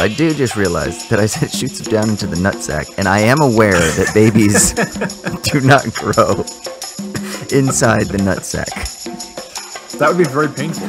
I do just realize that I said shoots them down into the nutsack, and I am aware that babies do not grow inside the nutsack. That would be very painful.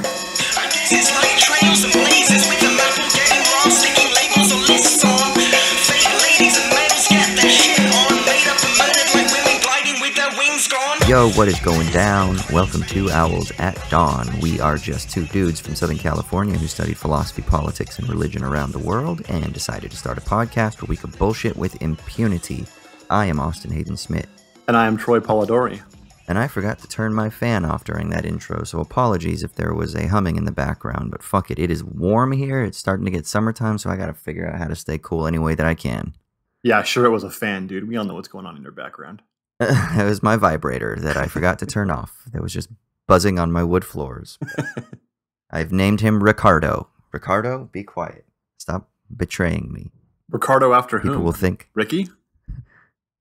Yo, what is going down? Welcome to Owls at Dawn. We are just two dudes from Southern California who studied philosophy, politics, and religion around the world and decided to start a podcast where we could bullshit with impunity. I am Austin Hayden Smith. And I am Troy Polidori. And I forgot to turn my fan off during that intro, so apologies if there was a humming in the background, but fuck it. It is warm here. It's starting to get summertime, so I gotta figure out how to stay cool any way that I can. Yeah, sure, it was a fan, dude. We all know what's going on in your background. it was my vibrator that I forgot to turn off. That was just buzzing on my wood floors. I've named him Ricardo. Ricardo, be quiet. Stop betraying me. Ricardo after People whom? will think. Ricky?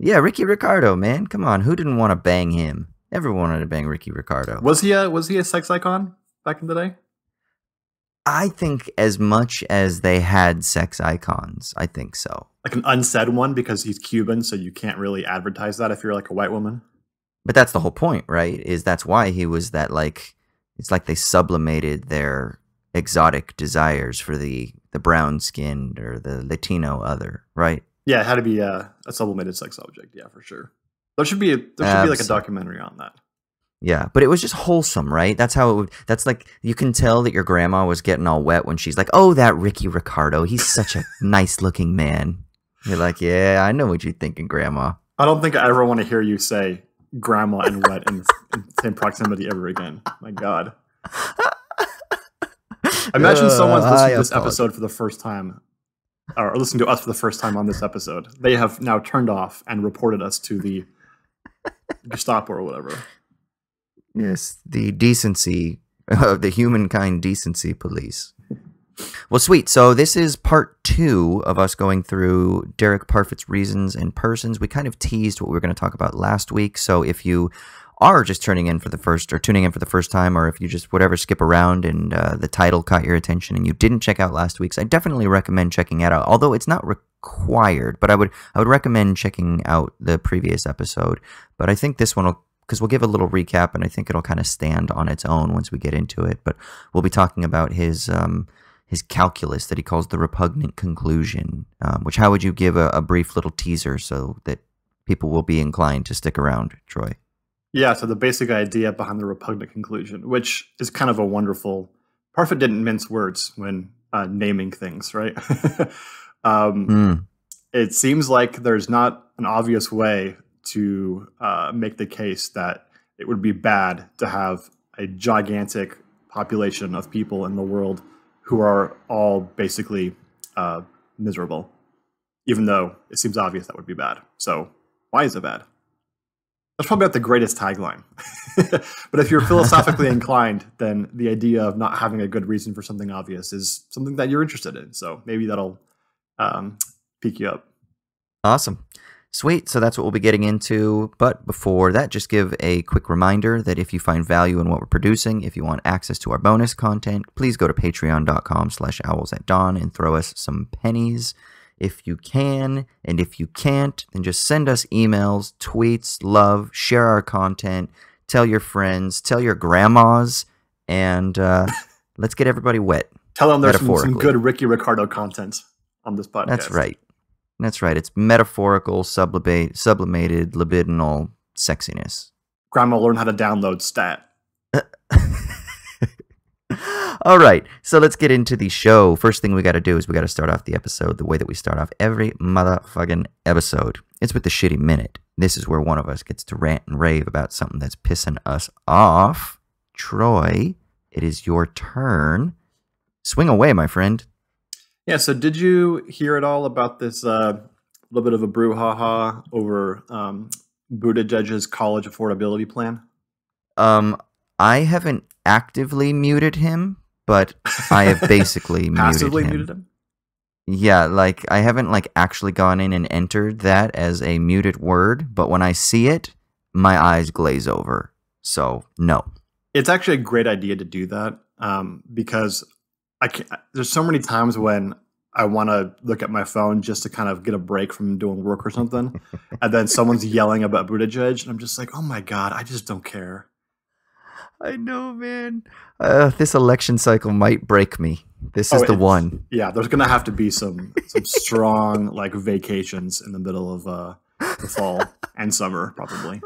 Yeah, Ricky Ricardo, man. Come on. Who didn't want to bang him? Everyone wanted to bang Ricky Ricardo. Was he a was he a sex icon back in the day? I think as much as they had sex icons, I think so. Like an unsaid one because he's Cuban, so you can't really advertise that if you're like a white woman. But that's the whole point, right? Is that's why he was that like it's like they sublimated their exotic desires for the the brown skinned or the Latino other, right? Yeah, it had to be a, a sublimated sex object. Yeah, for sure. There should be a, there should be like a documentary on that. Yeah, but it was just wholesome, right? That's how it would. That's like you can tell that your grandma was getting all wet when she's like, "Oh, that Ricky Ricardo, he's such a nice looking man." You're like, "Yeah, I know what you're thinking, grandma." I don't think I ever want to hear you say grandma and wet in, the same proximity ever again. My God. Imagine Uh, someone's listening to this episode for the first time, or listening to us for the first time on this episode. They have now turned off and reported us to the Gestapo or whatever. Yes, the decency, of the humankind decency police. Well, sweet. So this is part two of us going through Derek Parfit's reasons and persons. We kind of teased what we were going to talk about last week. So if you are just turning in for the first or tuning in for the first time, or if you just whatever skip around and uh, the title caught your attention and you didn't check out last week's, I definitely recommend checking it out. Although it's not required, but I would I would recommend checking out the previous episode. But I think this one will because we'll give a little recap and I think it'll kind of stand on its own once we get into it. But we'll be talking about his um, his calculus that he calls the repugnant conclusion. Um, which how would you give a, a brief little teaser so that people will be inclined to stick around, Troy? Yeah, so the basic idea behind the repugnant conclusion, which is kind of a wonderful. Parfit didn't mince words when uh, naming things, right? um, Hmm. it seems like there's not an obvious way to uh, make the case that it would be bad to have a gigantic population of people in the world who are all basically uh, miserable, even though it seems obvious that would be bad. So, why is it bad? That's probably not the greatest tagline. but if you're philosophically inclined, then the idea of not having a good reason for something obvious is something that you're interested in. So maybe that'll um, pique you up. Awesome. Sweet. So that's what we'll be getting into. But before that, just give a quick reminder that if you find value in what we're producing, if you want access to our bonus content, please go to patreon.com slash owls at dawn and throw us some pennies if you can. And if you can't, then just send us emails, tweets, love, share our content, tell your friends, tell your grandmas, and uh, let's get everybody wet. Tell them there's some, some good Ricky Ricardo content on this podcast. That's right. That's right. It's metaphorical, sublimate, sublimated, libidinal sexiness. Grandma learn how to download stat. All right, so let's get into the show. First thing we got to do is we got to start off the episode the way that we start off every motherfucking episode. It's with the shitty minute. This is where one of us gets to rant and rave about something that's pissing us off. Troy, it is your turn. Swing away, my friend. Yeah. So did you hear at all about this uh, little bit of a brouhaha over um, Buttigieg's college affordability plan? Um, I haven't actively muted him, but I have basically Passively muted him. muted him. Yeah, like I haven't like actually gone in and entered that as a muted word, but when I see it, my eyes glaze over. So no. It's actually a great idea to do that um, because I can't. There's so many times when I want to look at my phone just to kind of get a break from doing work or something, and then someone's yelling about Buttigieg, and I'm just like, oh my god, I just don't care. I know, man. Uh, this election cycle might break me. This is Oh, the one. Yeah, there's gonna have to be some some strong like vacations in the middle of uh, the fall and summer, probably.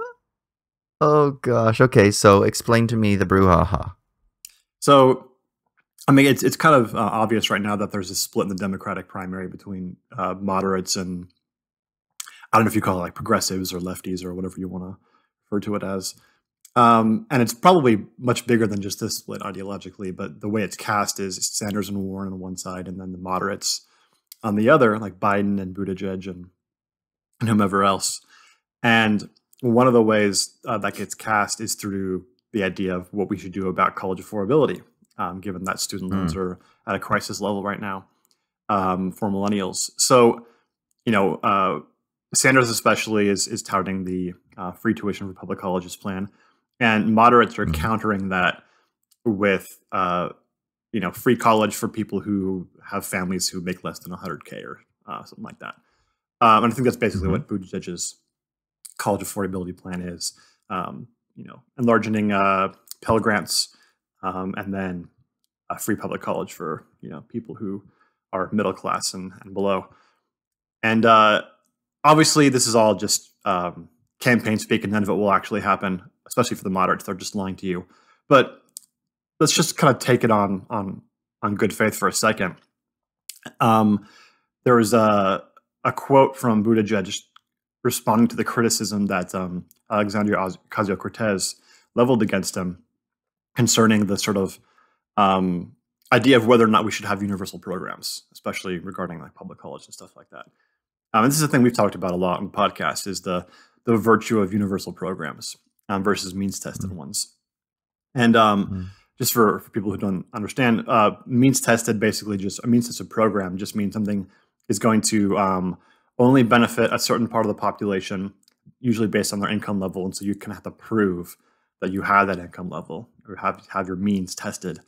Oh gosh. Okay, so explain to me the brouhaha. So, I mean, it's it's kind of uh, obvious right now that there's a split in the Democratic primary between uh, moderates and I don't know if you call it like progressives or lefties or whatever you want to refer to it as. Um, and it's probably much bigger than just this split ideologically, but the way it's cast is Sanders and Warren on one side, and then the moderates on the other, like Biden and Buttigieg and, and whomever else. And one of the ways uh, that gets cast is through the idea of what we should do about college affordability, um, given that student loans are at a crisis level right now um, for millennials. So, you know, uh, Sanders especially is is touting the uh, free tuition for public colleges plan, and moderates are Mhm. countering that with uh, you know free college for people who have families who make less than 100k or uh, something like that. Um, and I think that's basically Mhm. what Buttigieg's college affordability plan is. Um, you know, enlarging uh, Pell grants, um, and then a free public college for you know people who are middle class and, and below. And uh, obviously, this is all just um, campaign speak, and none of it will actually happen. Especially for the moderates, they're just lying to you. But let's just kind of take it on on on good faith for a second. Um, there was a a quote from Buttigieg responding to the criticism that um, Alexandria Ocasio Cortez leveled against him concerning the sort of um, idea of whether or not we should have universal programs, especially regarding like public college and stuff like that. Um, and this is a thing we've talked about a lot on the podcast: is the the virtue of universal programs um, versus means tested Mhm. ones. And um, Mhm. just for, for people who don't understand, uh, means tested basically just a means tested program just means something is going to um, only benefit a certain part of the population, usually based on their income level, and so you can have to prove that you have that income level or have have your means tested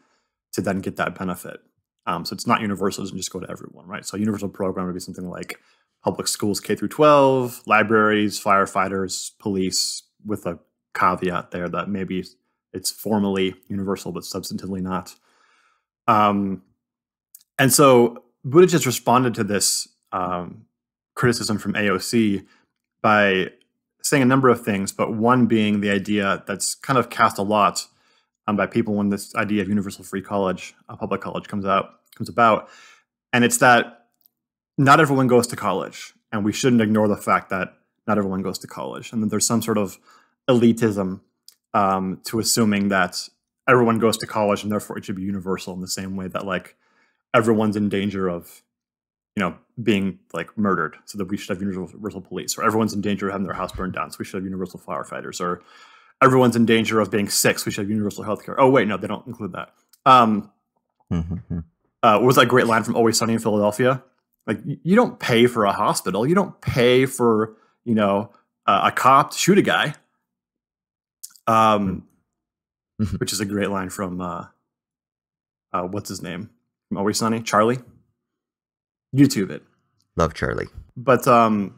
to then get that benefit. Um, so it's not universal; it doesn't just go to everyone, right? So a universal program would be something like public schools K through 12, libraries, firefighters, police, with a caveat there that maybe it's formally universal but substantively not. Um, and so Buttigieg responded to this um, criticism from AOC by saying a number of things, but one being the idea that's kind of cast a lot um, by people when this idea of universal free college, a public college, comes out comes about, and it's that not everyone goes to college, and we shouldn't ignore the fact that not everyone goes to college, and that there's some sort of elitism um, to assuming that everyone goes to college and therefore it should be universal in the same way that like everyone's in danger of you know being like murdered so that we should have universal police or everyone's in danger of having their house burned down so we should have universal firefighters or everyone's in danger of being sick so we should have universal health care oh wait no they don't include that um Mhm. uh, what was that great line from Always Sunny in Philadelphia? Like, you don't pay for a hospital. You don't pay for, you know, uh, a cop to shoot a guy. Um, Mhm. which is a great line from, uh, uh, what's his name? From Always Sunny? Charlie? YouTube it. Love Charlie. But um,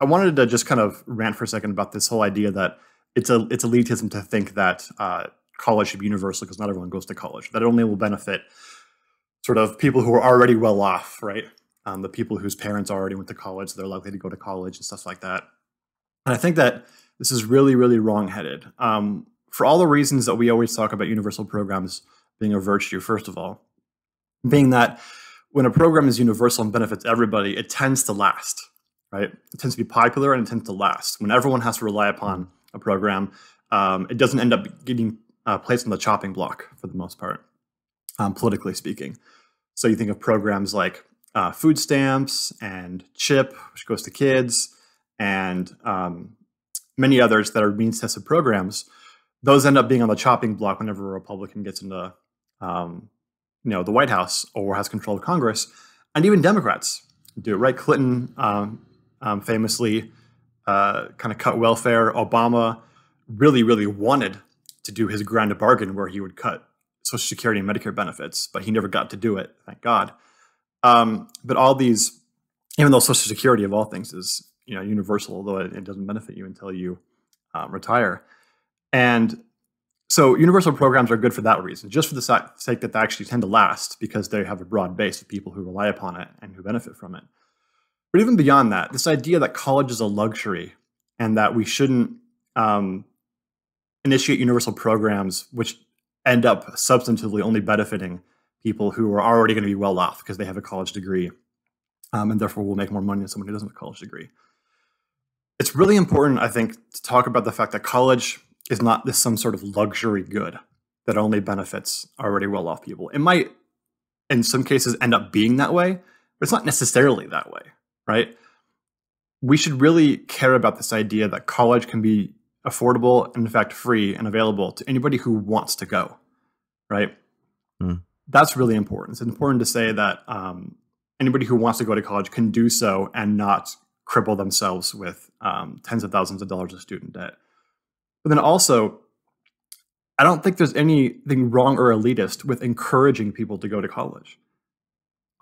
I wanted to just kind of rant for a second about this whole idea that it's a it's elitism to think that uh, college should be universal because not everyone goes to college. That it only will benefit sort of people who are already well off, right? Um, the people whose parents already went to college, they're likely to go to college and stuff like that. And I think that this is really, really wrongheaded. Um, for all the reasons that we always talk about universal programs being a virtue, first of all, being that when a program is universal and benefits everybody, it tends to last, right? It tends to be popular and it tends to last. When everyone has to rely upon a program, um, it doesn't end up getting uh, placed on the chopping block for the most part, um, politically speaking. So you think of programs like uh, food stamps and CHIP, which goes to kids, and um, many others that are means tested programs. Those end up being on the chopping block whenever a Republican gets into um, you know the White House or has control of Congress, and even Democrats do it. Right? Clinton um, um, famously uh, kind of cut welfare. Obama really, really wanted to do his grand bargain where he would cut Social Security and Medicare benefits, but he never got to do it. Thank God. Um, but all these, even though Social Security of all things is you know universal, although it, it doesn't benefit you until you um, retire, and so universal programs are good for that reason, just for the sake that they actually tend to last because they have a broad base of people who rely upon it and who benefit from it. But even beyond that, this idea that college is a luxury and that we shouldn't um, initiate universal programs which end up substantively only benefiting people who are already going to be well off because they have a college degree um, and therefore will make more money than someone who doesn't have a college degree. It's really important, I think, to talk about the fact that college is not this some sort of luxury good that only benefits already well off people. It might, in some cases, end up being that way, but it's not necessarily that way, right? We should really care about this idea that college can be affordable and, in fact, free and available to anybody who wants to go, right? Mm. That's really important. It's important to say that um, anybody who wants to go to college can do so and not cripple themselves with um, tens of thousands of dollars of student debt. But then also, I don't think there's anything wrong or elitist with encouraging people to go to college.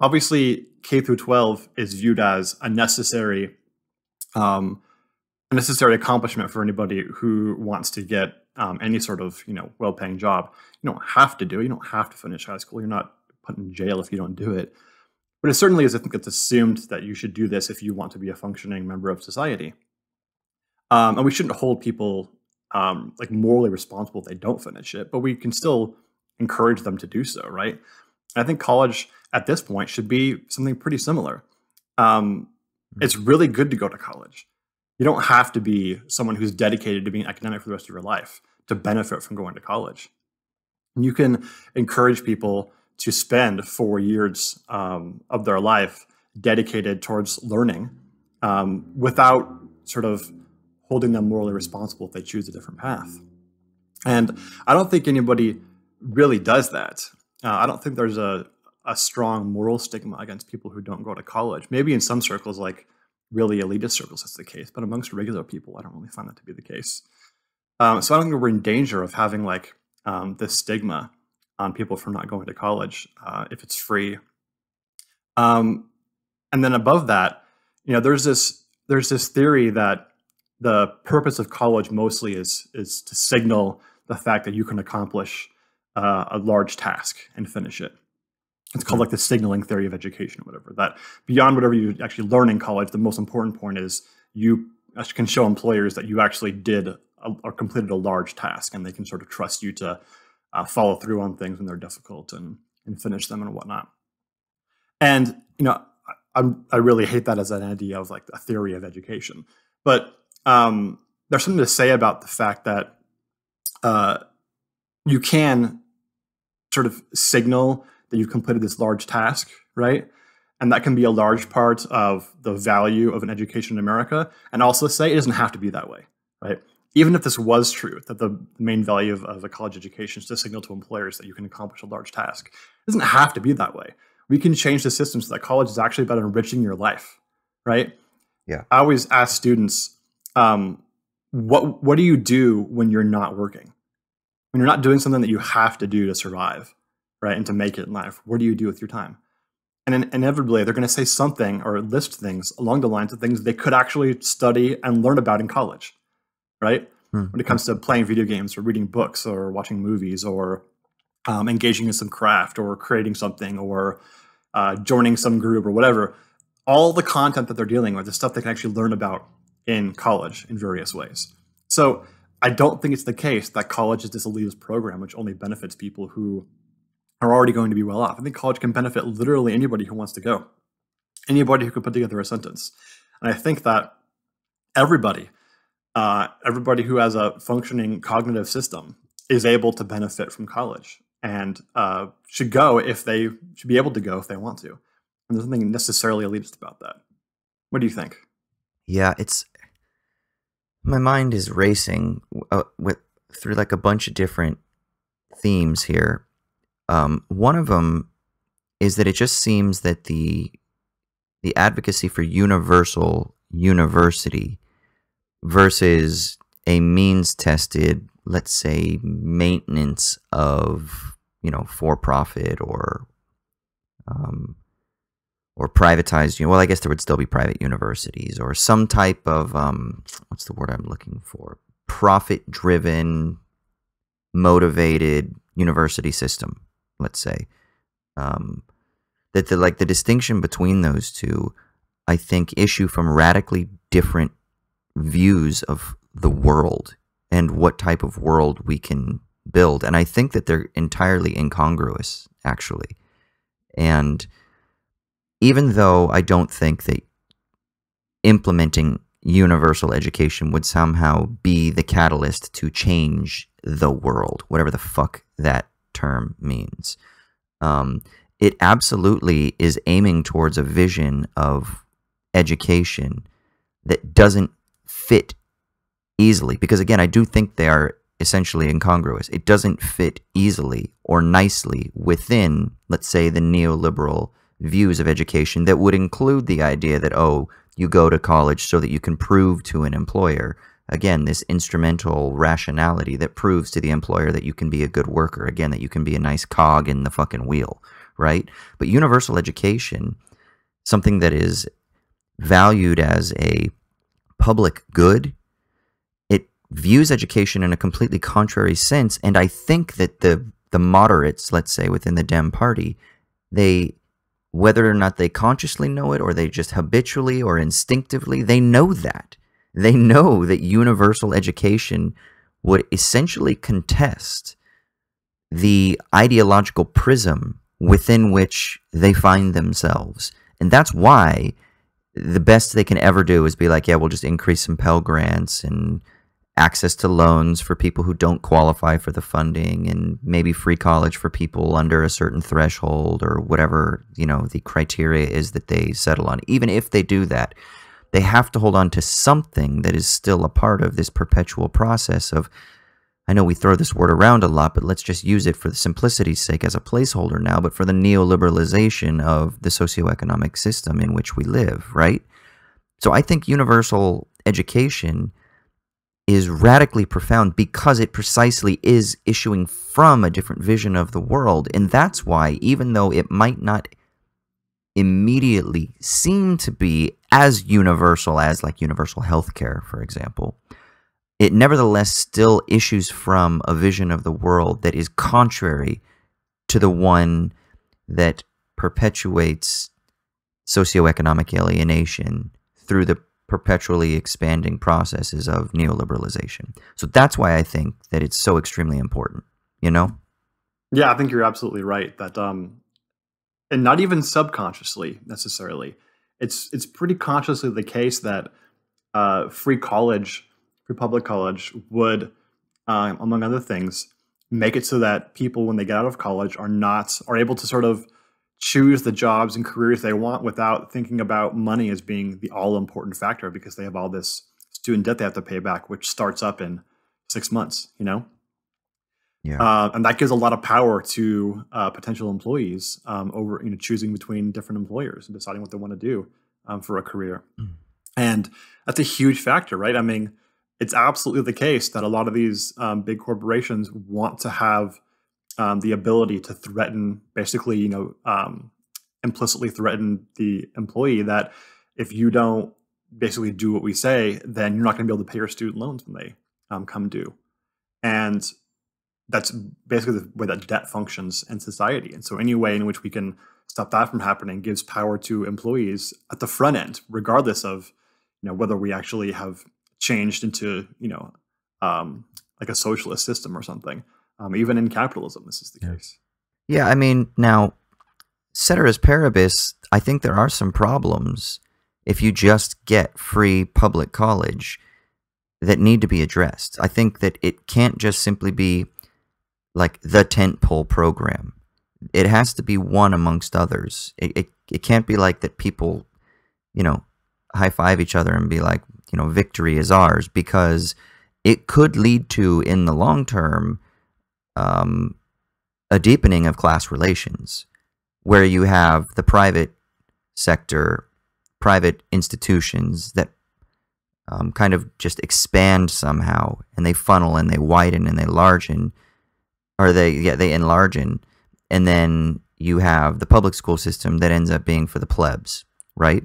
Obviously, K through 12 is viewed as a necessary, um, a necessary accomplishment for anybody who wants to get um, any sort of you know well-paying job. You don't have to do it. You don't have to finish high school. You're not put in jail if you don't do it. But it certainly is. I think it's assumed that you should do this if you want to be a functioning member of society. Um, and we shouldn't hold people um, like morally responsible if they don't finish it, but we can still encourage them to do so, right? And I think college at this point should be something pretty similar. Um, hmm. it's really good to go to college. You don't have to be someone who's dedicated to being academic for the rest of your life to benefit from going to college. You can encourage people to spend four years um, of their life dedicated towards learning um, without sort of holding them morally responsible if they choose a different path. And I don't think anybody really does that. Uh, I don't think there's a, a strong moral stigma against people who don't go to college. Maybe in some circles, like really elitist circles, that's the case. But amongst regular people, I don't really find that to be the case. Um, so I don't think we're in danger of having like um, this stigma on people for not going to college uh, if it's free. Um, and then above that, you know, there's this there's this theory that the purpose of college mostly is is to signal the fact that you can accomplish uh, a large task and finish it. It's called like the signaling theory of education or whatever. That beyond whatever you actually learn in college, the most important point is you can show employers that you actually did a, or completed a large task, and they can sort of trust you to uh, follow through on things when they're difficult and and finish them and whatnot. And you know, I, I really hate that as an idea of like a theory of education, but um, there's something to say about the fact that uh, you can sort of signal that you've completed this large task, right? And that can be a large part of the value of an education in America. And also say it doesn't have to be that way, right? Even if this was true, that the main value of, of a college education is to signal to employers that you can accomplish a large task, it doesn't have to be that way. We can change the system so that college is actually about enriching your life, right? Yeah. I always ask students, um, what what do you do when you're not working? When you're not doing something that you have to do to survive, right, and to make it in life, what do you do with your time? And in, inevitably, they're going to say something or list things along the lines of things they could actually study and learn about in college, right? Hmm. When it comes to playing video games or reading books or watching movies or um, engaging in some craft or creating something or uh, joining some group or whatever, all the content that they're dealing with is stuff they can actually learn about in college in various ways. So I don't think it's the case that college is this elitist program which only benefits people who are already going to be well off. I think college can benefit literally anybody who wants to go, anybody who can put together a sentence. And I think that everybody, uh, everybody who has a functioning cognitive system is able to benefit from college and uh, should go if they should be able to go if they want to. And there's nothing necessarily elitist about that. What do you think? Yeah, it's my mind is racing uh, with through like a bunch of different themes here. Um, one of them is that it just seems that the the advocacy for universal university versus a means tested, let's say, maintenance of you know, for profit or um, or privatized. You know, well, I guess there would still be private universities or some type of um, what's the word I'm looking for? Profit driven, motivated university system. Let's say um, that the like the distinction between those two, I think, issue from radically different views of the world and what type of world we can build. And I think that they're entirely incongruous, actually. And even though I don't think that implementing universal education would somehow be the catalyst to change the world, whatever the fuck that term means, um, it absolutely is aiming towards a vision of education that doesn't fit easily. Because again, I do think they are essentially incongruous. It doesn't fit easily or nicely within, let's say, the neoliberal views of education that would include the idea that, oh, you go to college so that you can prove to an employer. Again, this instrumental rationality that proves to the employer that you can be a good worker. Again, that you can be a nice cog in the fucking wheel, right? But universal education, something that is valued as a public good, it views education in a completely contrary sense. And I think that the the moderates, let's say within the Dem Party, they whether or not they consciously know it or they just habitually or instinctively, they know that. They know that universal education would essentially contest the ideological prism within which they find themselves. And that's why the best they can ever do is be like, yeah, we'll just increase some Pell Grants and access to loans for people who don't qualify for the funding and maybe free college for people under a certain threshold or whatever, you know, the criteria is that they settle on. Even if they do that, they have to hold on to something that is still a part of this perpetual process of I know we throw this word around a lot, but let's just use it for the simplicity's sake as a placeholder now, but for the neoliberalization of the socioeconomic system in which we live, right? So I think universal education is radically profound because it precisely is issuing from a different vision of the world. And that's why, even though it might not immediately seem to be as universal as, like, universal healthcare, for example, it nevertheless still issues from a vision of the world that is contrary to the one that perpetuates socioeconomic alienation through the perpetually expanding processes of neoliberalization. So that's why I think that it's so extremely important, you know? Yeah, I think you're absolutely right that um and not even subconsciously necessarily. It's it's pretty consciously the case that uh, free college, free public college would, uh, among other things, make it so that people when they get out of college are not are able to sort of choose the jobs and careers they want without thinking about money as being the all important factor because they have all this student debt they have to pay back, which starts up in six months, you know? Yeah. Uh, and that gives a lot of power to uh, potential employees um, over you know choosing between different employers and deciding what they want to do um, for a career. Mm. And that's a huge factor, right? I mean, it's absolutely the case that a lot of these um, big corporations want to have um, the ability to threaten, basically, you know, um, implicitly threaten the employee that if you don't basically do what we say, then you're not going to be able to pay your student loans when they um, come due. And that's basically the way that debt functions in society. And so, any way in which we can stop that from happening gives power to employees at the front end, regardless of you know whether we actually have changed into you know um, like a socialist system or something. Um, even in capitalism, this is the yeah. case. Yeah, I mean, now, ceteris paribus, I think there are some problems if you just get free public college that need to be addressed. I think that it can't just simply be like the tentpole program. It has to be one amongst others. It, it, it can't be like that people, you know, high five each other and be like, you know, victory is ours because it could lead to, in the long term, um, a deepening of class relations where you have the private sector, private institutions that um, kind of just expand somehow and they funnel and they widen and they largen or they yeah they enlarge and then you have the public school system that ends up being for the plebs, right?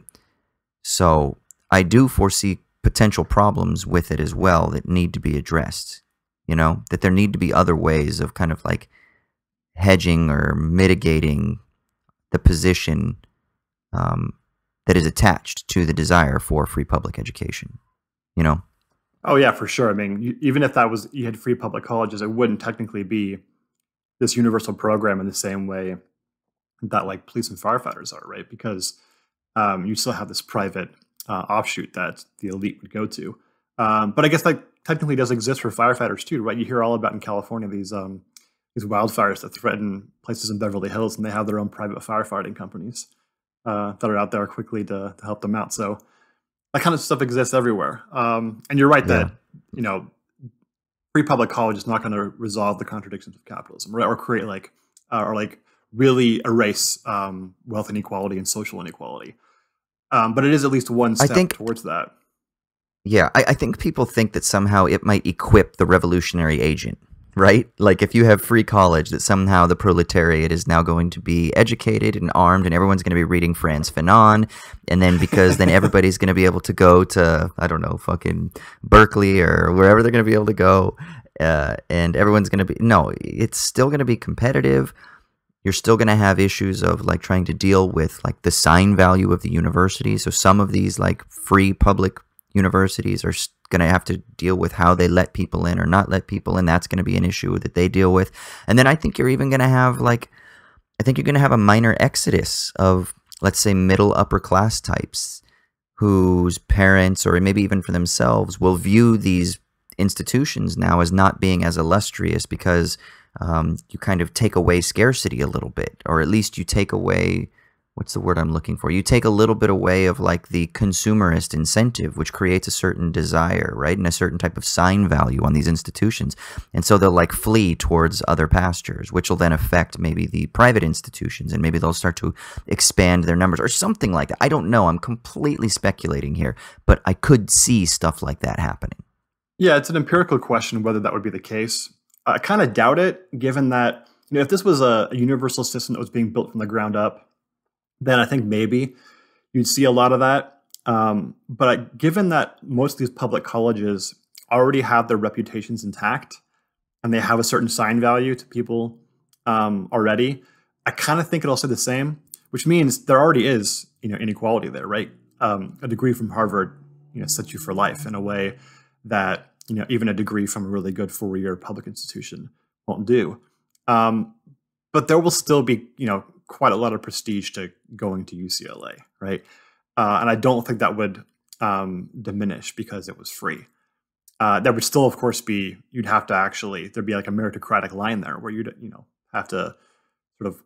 So I do foresee potential problems with it as well that need to be addressed. You know, that there need to be other ways of kind of like hedging or mitigating the position um, that is attached to the desire for free public education. You know? Oh yeah, for sure. I mean, you, even if that was you had free public colleges, it wouldn't technically be this universal program in the same way that like police and firefighters are, right? Because um, you still have this private uh, offshoot that the elite would go to. Um, but I guess that technically does exist for firefighters too, right? You hear all about in California these um, these wildfires that threaten places in Beverly Hills, and they have their own private firefighting companies uh, that are out there quickly to, to help them out. So that kind of stuff exists everywhere. Um, and you're right yeah. that you know free public college is not going to resolve the contradictions of capitalism, right? Or create like uh, or like really erase um, wealth inequality and social inequality. Um, but it is at least one step I think, towards that. Yeah, I, I think people think that somehow it might equip the revolutionary agent right? Like if you have free college, that somehow the proletariat is now going to be educated and armed, and everyone's going to be reading Frantz Fanon, and then because then everybody's going to be able to go to I don't know, fucking Berkeley or wherever they're going to be able to go, uh, and everyone's going to be no, it's still going to be competitive. You're still going to have issues of like trying to deal with like the sign value of the university. So some of these like free public universities are going to have to deal with how they let people in or not let people in. That's going to be an issue that they deal with. And then I think you're even going to have like, I think you're going to have a minor exodus of, let's say, middle upper class types whose parents or maybe even for themselves will view these institutions now as not being as illustrious because um, you kind of take away scarcity a little bit, or at least you take away what's the word I'm looking for? You take a little bit away of like the consumerist incentive, which creates a certain desire, right? And a certain type of sign value on these institutions. And so they'll like flee towards other pastures, which will then affect maybe the private institutions and maybe they'll start to expand their numbers or something like that. I don't know. I'm completely speculating here, but I could see stuff like that happening. Yeah, it's an empirical question whether that would be the case. I kind of doubt it, given that you know if this was a, a universal system that was being built from the ground up, then I think maybe you'd see a lot of that. Um, but given that most of these public colleges already have their reputations intact and they have a certain sign value to people um, already, I kind of think it'll stay the same, which means there already is you know inequality there, right? Um, a degree from Harvard, you know, sets you for life in a way that you know even a degree from a really good four-year public institution won't do. Um, but there will still be you know quite a lot of prestige to going to UCLA, right? Uh, and I don't think that would um, diminish because it was free. Uh, there would still, of course, be you'd have to actually there'd be like a meritocratic line there where you'd you know have to sort of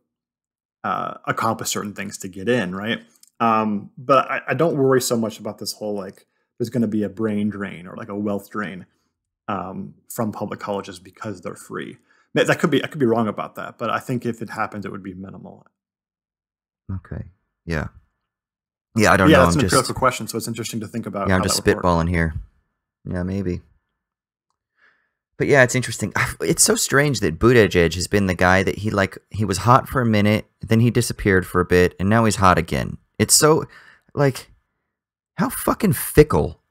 uh, accomplish certain things to get in, right? Um, but I, I, don't worry so much about this whole like there's going to be a brain drain or like a wealth drain um, from public colleges because they're free. That could be I could be wrong about that, but I think if it happens, it would be minimal. Okay. Yeah. Yeah, I don't yeah, know. Yeah, that's I'm an empirical question, so it's interesting to think about. Yeah, I'm just spitballing here. Yeah, maybe. But yeah, it's interesting. It's so strange that Buttigieg has been the guy that he like. He was hot for a minute, then he disappeared for a bit, and now he's hot again. It's so like, how fucking fickle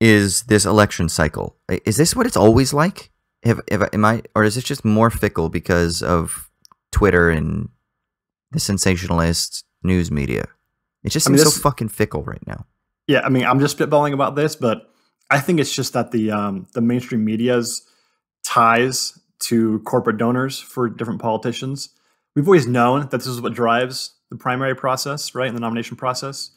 is this election cycle? Is this what it's always like? Have, have, am I, or is this just more fickle because of Twitter and the sensationalist news media. It just seems I mean, this, so fucking fickle right now. Yeah, I mean, I'm just spitballing about this, but I think it's just that the um, the mainstream media's ties to corporate donors for different politicians. We've always known that this is what drives the primary process, right, in the nomination process.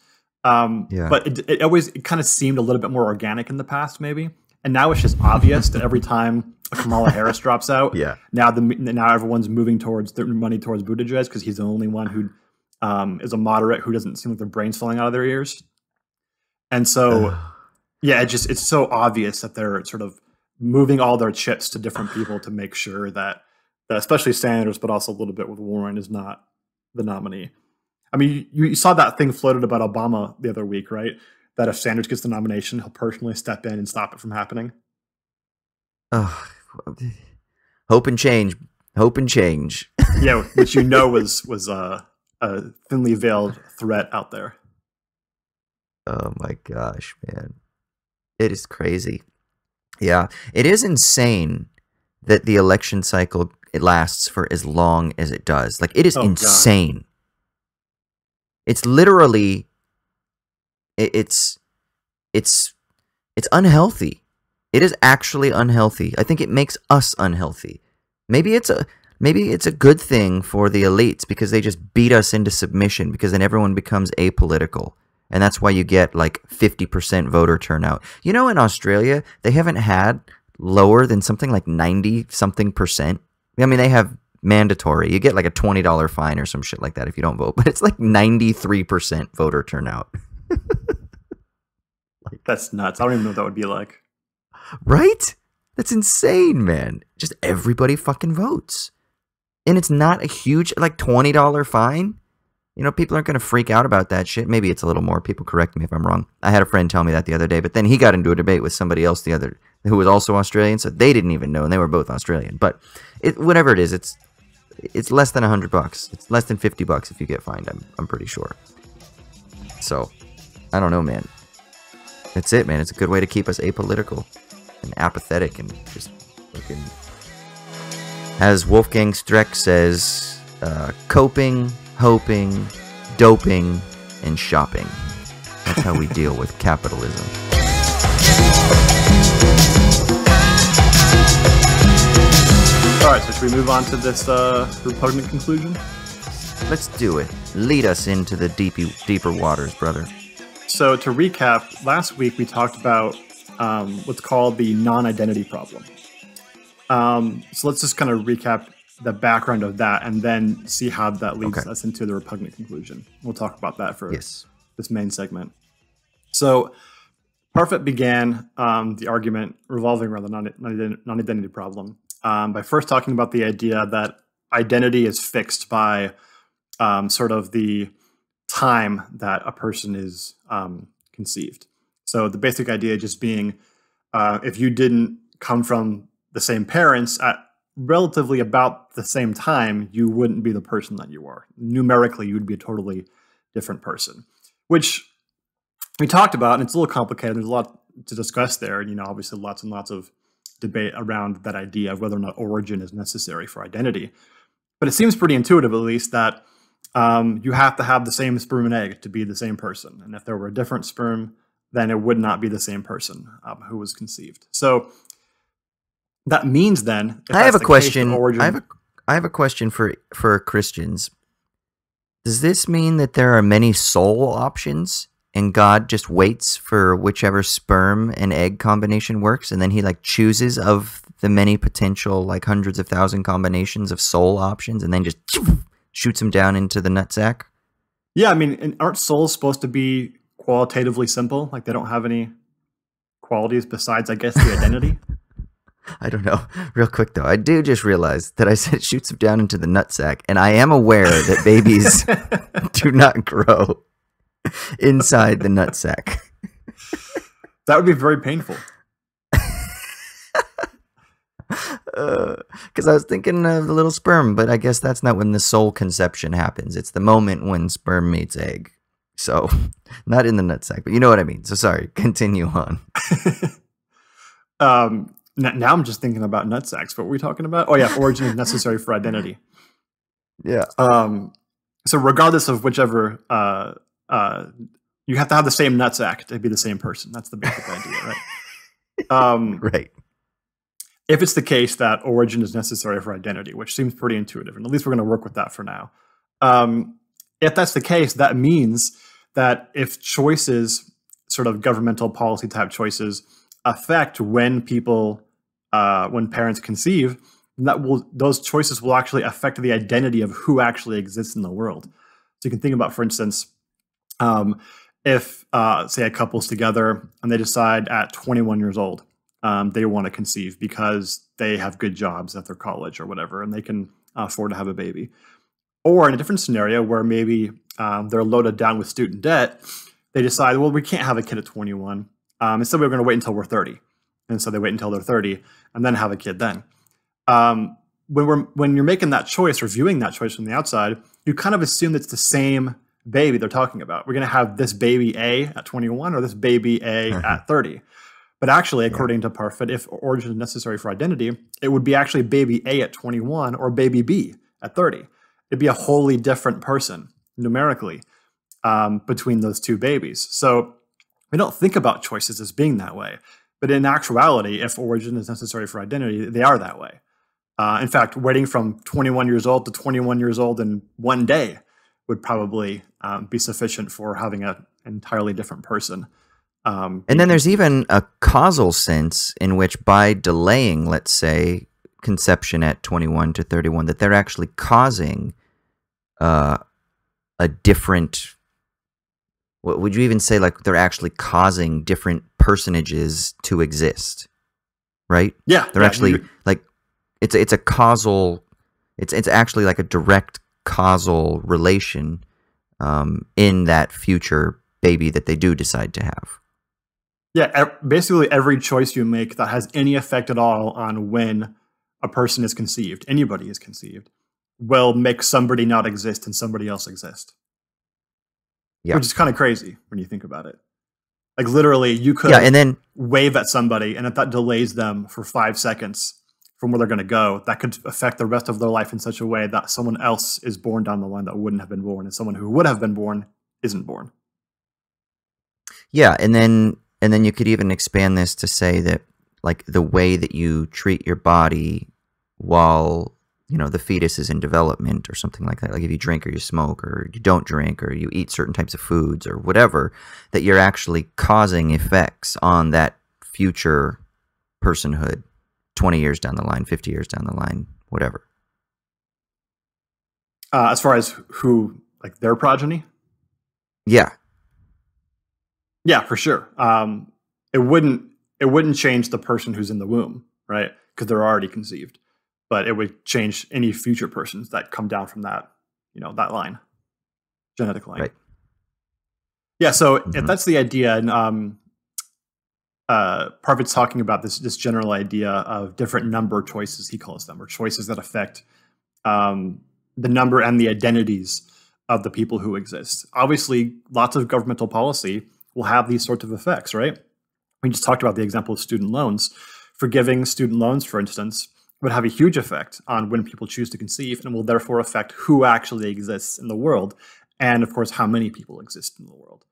Um, yeah. But it, it always it kind of seemed a little bit more organic in the past, maybe. And now it's just obvious that every time Kamala Harris drops out, yeah. Now the now everyone's moving towards their money towards Buttigieg because he's the only one who um, is a moderate who doesn't seem like their brains falling out of their ears. And so, yeah, it just it's so obvious that they're sort of moving all their chips to different people to make sure that, that especially Sanders, but also a little bit with Warren, is not the nominee. I mean, you, you saw that thing floated about Obama the other week, right? That if Sanders gets the nomination, he'll personally step in and stop it from happening? Oh, hope and change. hope and change. yeah, which you know was was a, a thinly veiled threat out there. Oh my gosh, man. It is crazy. Yeah, it is insane that the election cycle it lasts for as long as it does. Like it is Oh, God. insane. It's literally it, it's it's it's unhealthy. It is actually unhealthy. I think it makes us unhealthy. Maybe it's a maybe it's a good thing for the elites because they just beat us into submission because then everyone becomes apolitical. And that's why you get like 50% voter turnout. You know in Australia, they haven't had lower than something like 90 something percent. I mean, they have mandatory. You get like a $20 fine or some shit like that if you don't vote, but it's like 93% voter turnout. That's nuts. I don't even know what that would be like. Right? That's insane, man. Just everybody fucking votes. And it's not a huge, like, $20 fine. You know, people aren't going to freak out about that shit. Maybe it's a little more. People correct me if I'm wrong. I had a friend tell me that the other day, but then he got into a debate with somebody else the other who was also Australian, so they didn't even know, and they were both Australian. But it, whatever it is, it's it's less than 100 bucks. It's less than 50 bucks if you get fined, I'm, I'm pretty sure. So, I don't know, man. That's it, man. It's a good way to keep us apolitical and apathetic and just fucking. As Wolfgang Streeck says, uh, coping, hoping, doping, and shopping. That's how we deal with capitalism. All right, so should we move on to this uh, repugnant conclusion? Let's do it. Lead us into the deepy, deeper waters, brother. So to recap, last week we talked about um, what's called the non-identity problem. Um, so let's just kind of recap the background of that, and then see how that leads Okay. us into the repugnant conclusion. We'll talk about that for Yes. this main segment. So, Parfit began um, the argument revolving around the non- non- non-identity problem um, by first talking about the idea that identity is fixed by um, sort of the time that a person is um, conceived. So the basic idea just being, uh, if you didn't come from the same parents at relatively about the same time, you wouldn't be the person that you are. Numerically, you would be a totally different person, which we talked about, and it's a little complicated. There's a lot to discuss there, and you know, obviously, lots and lots of debate around that idea of whether or not origin is necessary for identity. But it seems pretty intuitive, at least, that um, you have to have the same sperm and egg to be the same person. And if there were a different sperm, then it would not be the same person um, who was conceived. So that means then, I have a question. origin- I have a I have a question for for Christians. Does this mean that there are many soul options and God just waits for whichever sperm and egg combination works and then he like chooses of the many potential like hundreds of thousand combinations of soul options and then just shoots them down into the nutsack? yeah, I mean, aren't souls supposed to be qualitatively simple? Like they don't have any qualities besides, I guess, the identity. I don't know. Real quick though, I do just realize that I said shoots them down into the nutsack, and I am aware that babies do not grow inside the nutsack. that would be very painful. Because I was thinking of the little sperm, but I guess that's not when the soul conception happens. It's the moment when sperm meets egg. So, not in the nutsack, but you know what I mean. So, sorry, continue on. Um, n- now I'm just thinking about nutsacks. What were we talking about? Oh yeah, origin is necessary for identity. Yeah. Um, so regardless of whichever, uh, uh, you have to have the same nutsack to be the same person. That's the basic idea, right? Um, Right. If it's the case that origin is necessary for identity, which seems pretty intuitive, and at least we're going to work with that for now. Um, if that's the case, that means that if choices, sort of governmental policy type choices, affect when people, uh, when parents conceive, that will those choices will actually affect the identity of who actually exists in the world. So you can think about, for instance, um, if uh, say a couple's together and they decide at 21 years old um, they want to conceive because they have good jobs at their college or whatever, and they can afford to have a baby. Or in a different scenario where maybe um, they're loaded down with student debt, they decide, well, we can't have a kid at 21. Um, instead, we're going to wait until we're 30. And so they wait until they're 30 and then have a kid then. Um, when we're when you're making that choice or viewing that choice from the outside, you kind of assume it's the same baby they're talking about. We're going to have this baby A at 21 or this baby A at 30. But actually, according yeah. to Parfit, if origin is necessary for identity, it would be actually baby A at 21 or baby B at 30. It'd be a wholly different person numerically um, between those two babies. So we don't think about choices as being that way. But in actuality, if origin is necessary for identity, they are that way. Uh, in fact, waiting from 21 years old to 21 years old in one day would probably um, be sufficient for having an entirely different person. Um, and then there's even a causal sense in which, by delaying, let's say, conception at 21 to 31, that they're actually causing uh, a different. What would you even say? Like they're actually causing different personages to exist, right? Yeah, they're yeah, actually you, like it's it's a causal. It's it's actually like a direct causal relation um, in that future baby that they do decide to have. Yeah, basically every choice you make that has any effect at all on when a person is conceived, anybody is conceived, will make somebody not exist and somebody else exist. Yeah. Which is kind of crazy when you think about it. Like literally, you could yeah, and then wave at somebody, and if that delays them for five seconds from where they're going to go, that could affect the rest of their life in such a way that someone else is born down the line that wouldn't have been born, and someone who would have been born isn't born. Yeah, and then and then you could even expand this to say that like the way that you treat your body while you know the fetus is in development or something like that like if you drink or you smoke or you don't drink or you eat certain types of foods or whatever that you're actually causing effects on that future personhood 20 years down the line 50 years down the line whatever. Uh, as far as who like their progeny? Yeah yeah, for sure. Um, it wouldn't it wouldn't change the person who's in the womb, right? Because they're already conceived. But it would change any future persons that come down from that, you know, that line, genetic line. Right. Yeah. So mm-hmm. if that's the idea, and um, uh, Parfit's talking about this this general idea of different number choices, he calls them, or choices that affect um, the number and the identities of the people who exist. Obviously, lots of governmental policy will have these sorts of effects, right? We just talked about the example of student loans. Forgiving student loans, for instance, would have a huge effect on when people choose to conceive and will therefore affect who actually exists in the world and, of course, how many people exist in the world.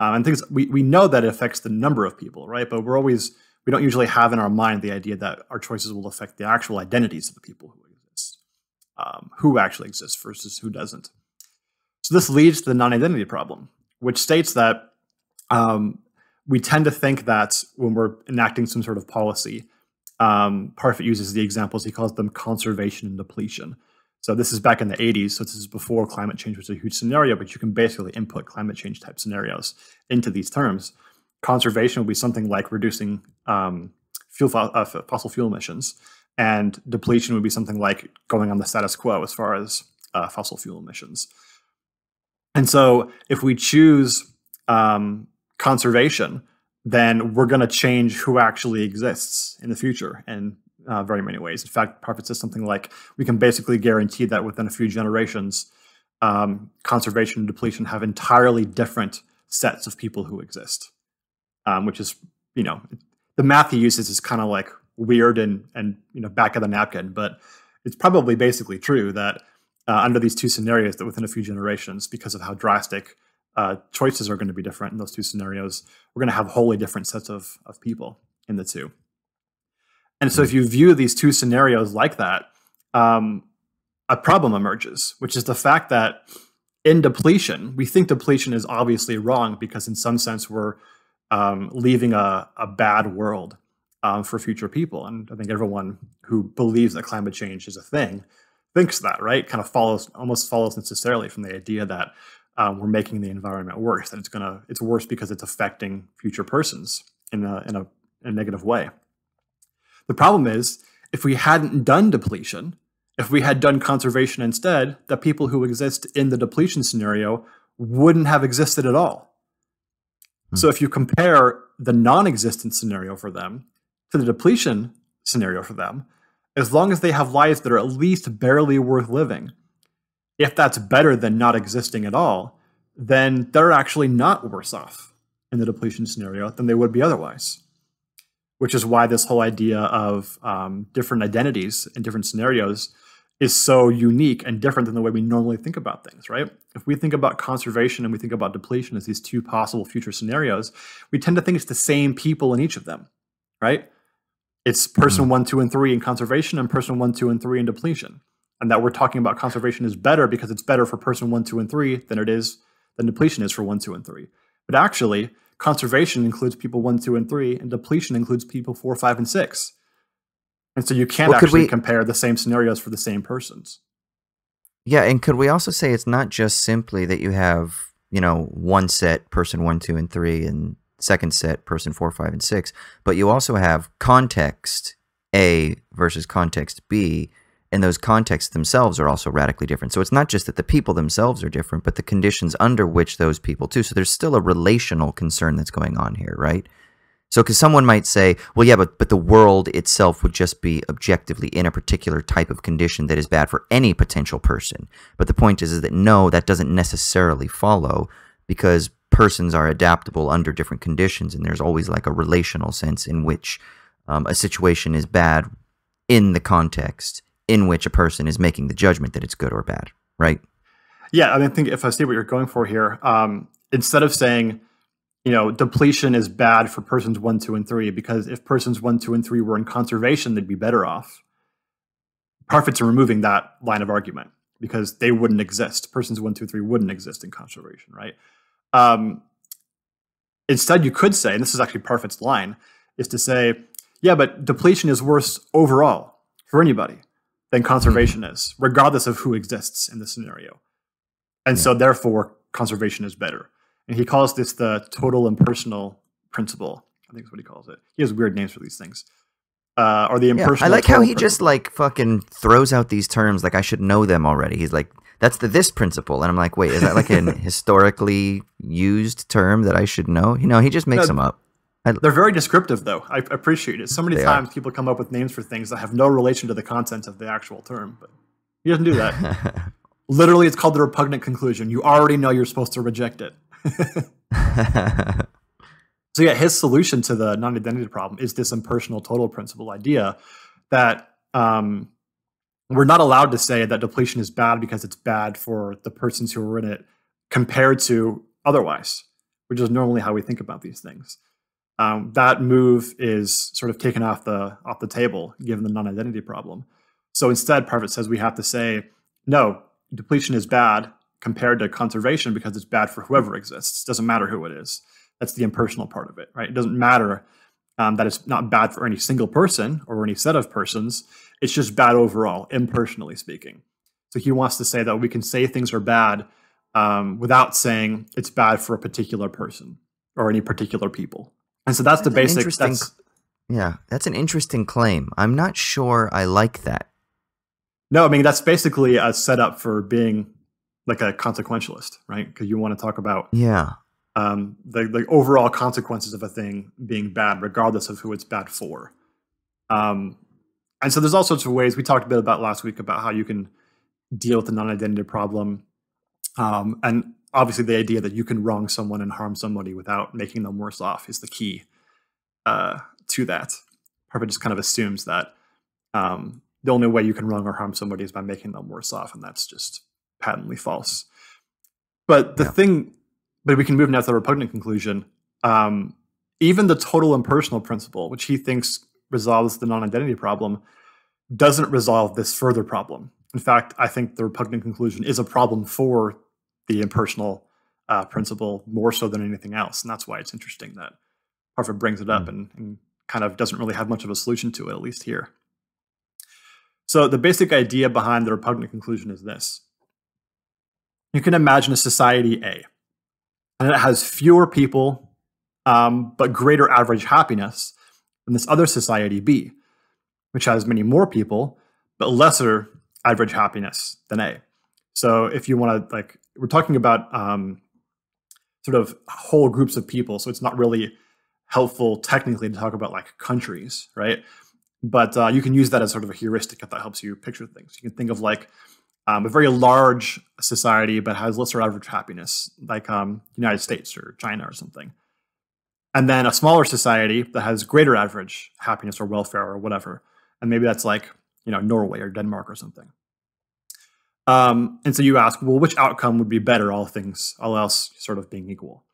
Um, and things we, we know that it affects the number of people, right? But we're always, we don't usually have in our mind the idea that our choices will affect the actual identities of the people who exist, um, who actually exists versus who doesn't. So this leads to the non identity problem, which states that um, we tend to think that when we're enacting some sort of policy, um, Parfit uses the examples, he calls them conservation and depletion. So this is back in the 80s, so this is before climate change was a huge scenario, but you can basically input climate change type scenarios into these terms. Conservation would be something like reducing um, fuel uh, fossil fuel emissions, and depletion would be something like going on the status quo as far as uh, fossil fuel emissions. And so if we choose um, conservation, then we're going to change who actually exists in the future in uh, very many ways. In fact, Parfit says something like we can basically guarantee that within a few generations, um, conservation and depletion have entirely different sets of people who exist, um, which is, you know, the math he uses is kind of like weird and and you know back of the napkin, but it's probably basically true that uh, under these two scenarios, that within a few generations, because of how drastic uh, choices are going to be different in those two scenarios. We're going to have wholly different sets of, of people in the two. And so if you view these two scenarios like that, um, a problem emerges, which is the fact that in depletion, we think depletion is obviously wrong because in some sense we're um, leaving a, a bad world um, for future people. And I think everyone who believes that climate change is a thing thinks that, right? Kind of follows, almost follows necessarily from the idea that um, we're making the environment worse, and it's gonna it's worse because it's affecting future persons in a, in a, in a negative way. The problem is if we hadn't done depletion, if we had done conservation instead, the people who exist in the depletion scenario wouldn't have existed at all. Hmm. So if you compare the non-existent scenario for them to the depletion scenario for them, as long as they have lives that are at least barely worth living, if that's better than not existing at all, then they're actually not worse off in the depletion scenario than they would be otherwise. Which is why this whole idea of um, different identities in different scenarios is so unique and different than the way we normally think about things, right? If we think about conservation and we think about depletion as these two possible future scenarios, we tend to think it's the same people in each of them, right? It's person mm-hmm. one, two, and three in conservation and person one, two, and three in depletion. And that we're talking about conservation is better because it's better for person one, two, and three than it is than depletion is for one, two, and three. But actually, conservation includes people one, two, and three, and depletion includes people four, five, and six. And so you can't well, actually we, compare the same scenarios for the same persons. Yeah, and could we also say it's not just simply that you have, you know, one set person one, two, and three, and second set person four, five, and six, but you also have context A versus context B, and those contexts themselves are also radically different. So it's not just that the people themselves are different, but the conditions under which those people too. So there's still a relational concern that's going on here, right? So, because someone might say, well, yeah, but, but the world itself would just be objectively in a particular type of condition that is bad for any potential person. But the point is, is that no, that doesn't necessarily follow because persons are adaptable under different conditions. And there's always like a relational sense in which um, a situation is bad in the context in which a person is making the judgment that it's good or bad, right? Yeah, I mean, I think if I see what you're going for here, um, instead of saying, you know, depletion is bad for persons one, two, and three because if persons one, two, and three were in conservation, they'd be better off. Parfit's are removing that line of argument because they wouldn't exist. Persons one, two, three wouldn't exist in conservation, right? Um, instead, you could say, and this is actually Parfit's line, is to say, yeah, but depletion is worse overall for anybody than conservation mm-hmm. is, regardless of who exists in the scenario. And yeah. so, therefore, conservation is better and he calls this the total impersonal principle. I think is what he calls it. He has weird names for these things. Uh, or the impersonal. Yeah, I like how he principle. just like fucking throws out these terms like I should know them already. He's like, that's the this principle, and I'm like, wait, is that like an historically used term that I should know? You know, he just makes no, them up. I, they're very descriptive, though. I appreciate it. So many times are. people come up with names for things that have no relation to the content of the actual term, but he doesn't do that. Literally, it's called the repugnant conclusion. You already know you're supposed to reject it. so yeah, his solution to the non-identity problem is this impersonal total principle idea that um, we're not allowed to say that depletion is bad because it's bad for the persons who are in it compared to otherwise, which is normally how we think about these things. Um, that move is sort of taken off the off the table given the non-identity problem. So instead, Parfit says we have to say, no, depletion is bad compared to conservation because it's bad for whoever exists. It doesn't matter who it is. That's the impersonal part of it, right? It doesn't matter um, that it's not bad for any single person or any set of persons. It's just bad overall, impersonally speaking. So he wants to say that we can say things are bad um, without saying it's bad for a particular person or any particular people. And so that's, that's the basic. That's, yeah, that's an interesting claim. I'm not sure I like that. No, I mean that's basically a setup for being like a consequentialist, right? Because you want to talk about yeah um, the the overall consequences of a thing being bad, regardless of who it's bad for. Um, and so there's all sorts of ways we talked a bit about last week about how you can deal with the non-identity problem, um, and obviously the idea that you can wrong someone and harm somebody without making them worse off is the key uh, to that. Parfit just kind of assumes that um, the only way you can wrong or harm somebody is by making them worse off, and that's just patently false. But the yeah. thing, but we can move now to the repugnant conclusion. Um, even the total impersonal principle, which he thinks resolves the non-identity problem, doesn't resolve this further problem. In fact, I think the repugnant conclusion is a problem for the impersonal uh, principle more so than anything else, and that's why it's interesting that Parfit brings it up mm. and, and kind of doesn't really have much of a solution to it, at least here. So the basic idea behind the repugnant conclusion is this you can imagine a society A, and it has fewer people, um, but greater average happiness than this other society B, which has many more people, but lesser average happiness than A. So if you want to, like, we're talking about um, sort of whole groups of people, so it's not really helpful technically to talk about like countries, right? but uh, you can use that as sort of a heuristic if that helps you picture things. You can think of like um, a very large society but has lesser average happiness, like um, United States or China or something, and then a smaller society that has greater average happiness or welfare or whatever, and maybe that's like you know Norway or Denmark or something. Um, and so you ask, well, which outcome would be better, all things, all else sort of being equal?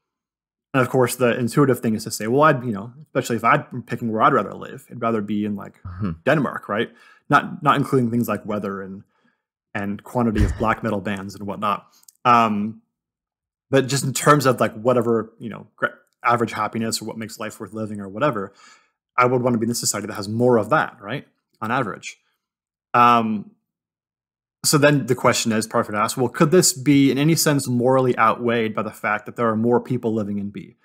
And of course, the intuitive thing is to say, well, I'd, you know, especially if I'm picking where I'd rather live, I'd rather be in like mm-hmm. Denmark, right? Not not including things like weather and and quantity of black metal bands and whatnot. Um, but just in terms of like whatever you know, average happiness or what makes life worth living or whatever, I would want to be in a society that has more of that, right? On average. Um, so then the question is, Parfit asks, well, could this be in any sense morally outweighed by the fact that there are more people living in B?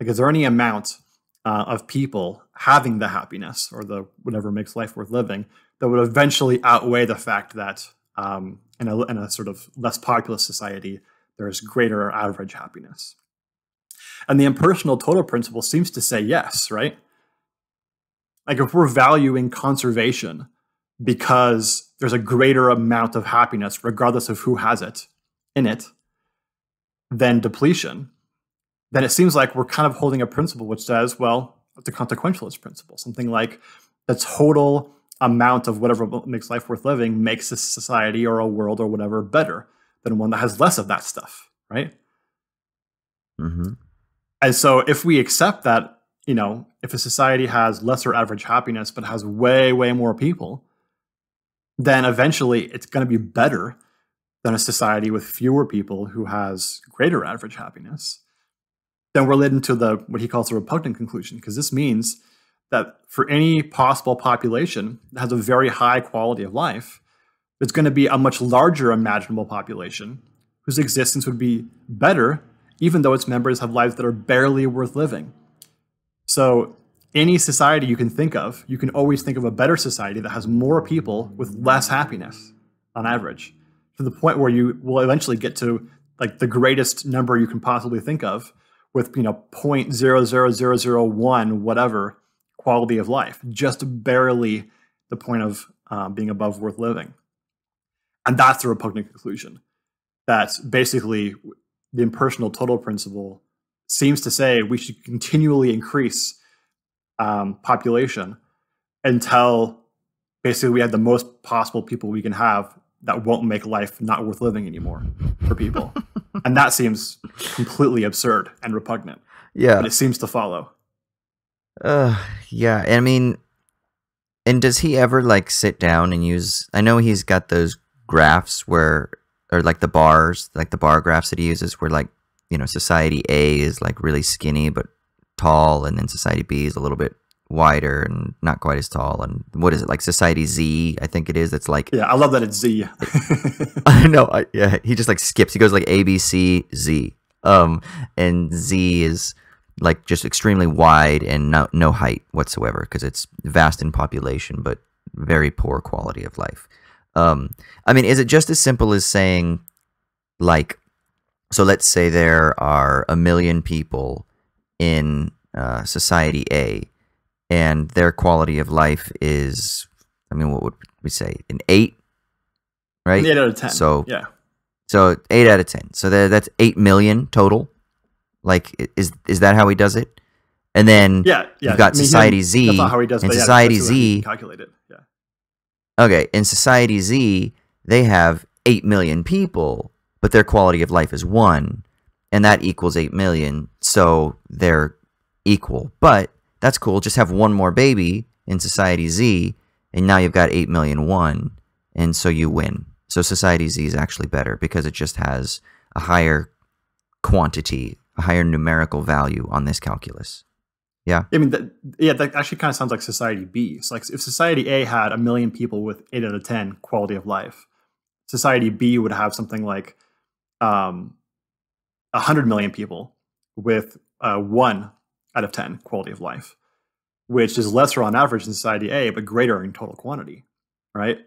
Like, is there any amount uh, of people having the happiness or the whatever makes life worth living that would eventually outweigh the fact that um, in, a, in a sort of less populous society, there is greater average happiness? And the impersonal total principle seems to say yes, right? Like, if we're valuing conservation, because there's a greater amount of happiness, regardless of who has it in it, than depletion, then it seems like we're kind of holding a principle which says, well, the consequentialist principle, something like the total amount of whatever makes life worth living makes a society or a world or whatever better than one that has less of that stuff, right? Mm-hmm. And so if we accept that, you know, if a society has lesser average happiness but has way, way more people, then eventually it's going to be better than a society with fewer people who has greater average happiness. Then we're led into the what he calls the repugnant conclusion, because this means that for any possible population that has a very high quality of life, there's going to be a much larger imaginable population whose existence would be better, even though its members have lives that are barely worth living. So any society you can think of, you can always think of a better society that has more people with less happiness on average, to the point where you will eventually get to like the greatest number you can possibly think of with you know point zero zero zero zero one whatever quality of life, just barely the point of um, being above worth living, and that's the repugnant conclusion. That basically the impersonal total principle seems to say we should continually increase um, population until basically we have the most possible people we can have that won't make life not worth living anymore for people. and that seems completely absurd and repugnant. Yeah. But it seems to follow. Uh yeah, I mean and does he ever like sit down and use I know he's got those graphs where or like the bars, like the bar graphs that he uses where like, you know, society A is like really skinny but tall, and then Society B is a little bit wider and not quite as tall. And what is it like Society Z? I think it is. It's like yeah, I love that it's Z. I know. I, yeah, he just like skips. He goes like A B C Z. Um, and Z is like just extremely wide and no no height whatsoever because it's vast in population but very poor quality of life. Um, I mean, is it just as simple as saying like so let's say there are a million people in uh, society A, and their quality of life is, I mean, what would we say, an eight, right? Eight out of ten. So yeah, so eight out of ten. So that, that's eight million total. Like, is is that how he does it? And then yeah, yeah. you've got I mean, Society Z. That's not how he does. And yeah, Society Z calculate it. Yeah. Okay, in Society Z, they have eight million people, but their quality of life is one and that equals 8 million. So they're equal. But that's cool. Just have one more baby in Society Z, and now you've got 8 million one, and so you win. So Society Z is actually better because it just has a higher quantity, a higher numerical value on this calculus. Yeah. I mean, that, yeah, that actually kind of sounds like Society B. So, like, if Society A had a million people with eight out of 10 quality of life, Society B would have something like um, 100 million people with uh, one out of 10 quality of life, which is lesser on average in society A, but greater in total quantity, right?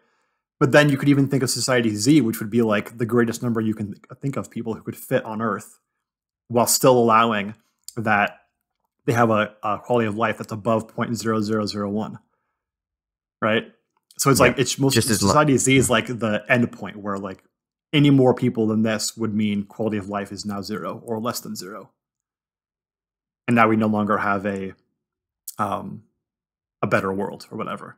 But then you could even think of society Z, which would be like the greatest number you can think of people who could fit on Earth while still allowing that they have a, a quality of life that's above 0.0001. right? So it's like it's most Just as lo- society Z's like the end point where like any more people than this would mean quality of life is now zero or less than zero, and now we no longer have a um, a better world or whatever.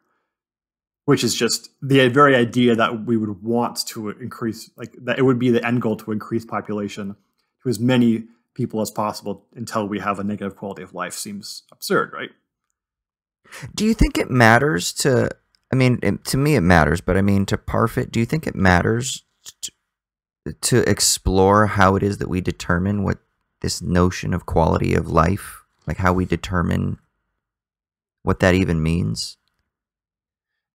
Which is just the very idea that we would want to increase, like that it would be the end goal to increase population to as many people as possible until we have a negative quality of life seems absurd, right? Do you think it matters to? I mean, it, to me, it matters, but I mean, to Parfit, do you think it matters to, to explore how it is that we determine what this notion of quality of life, like how we determine what that even means?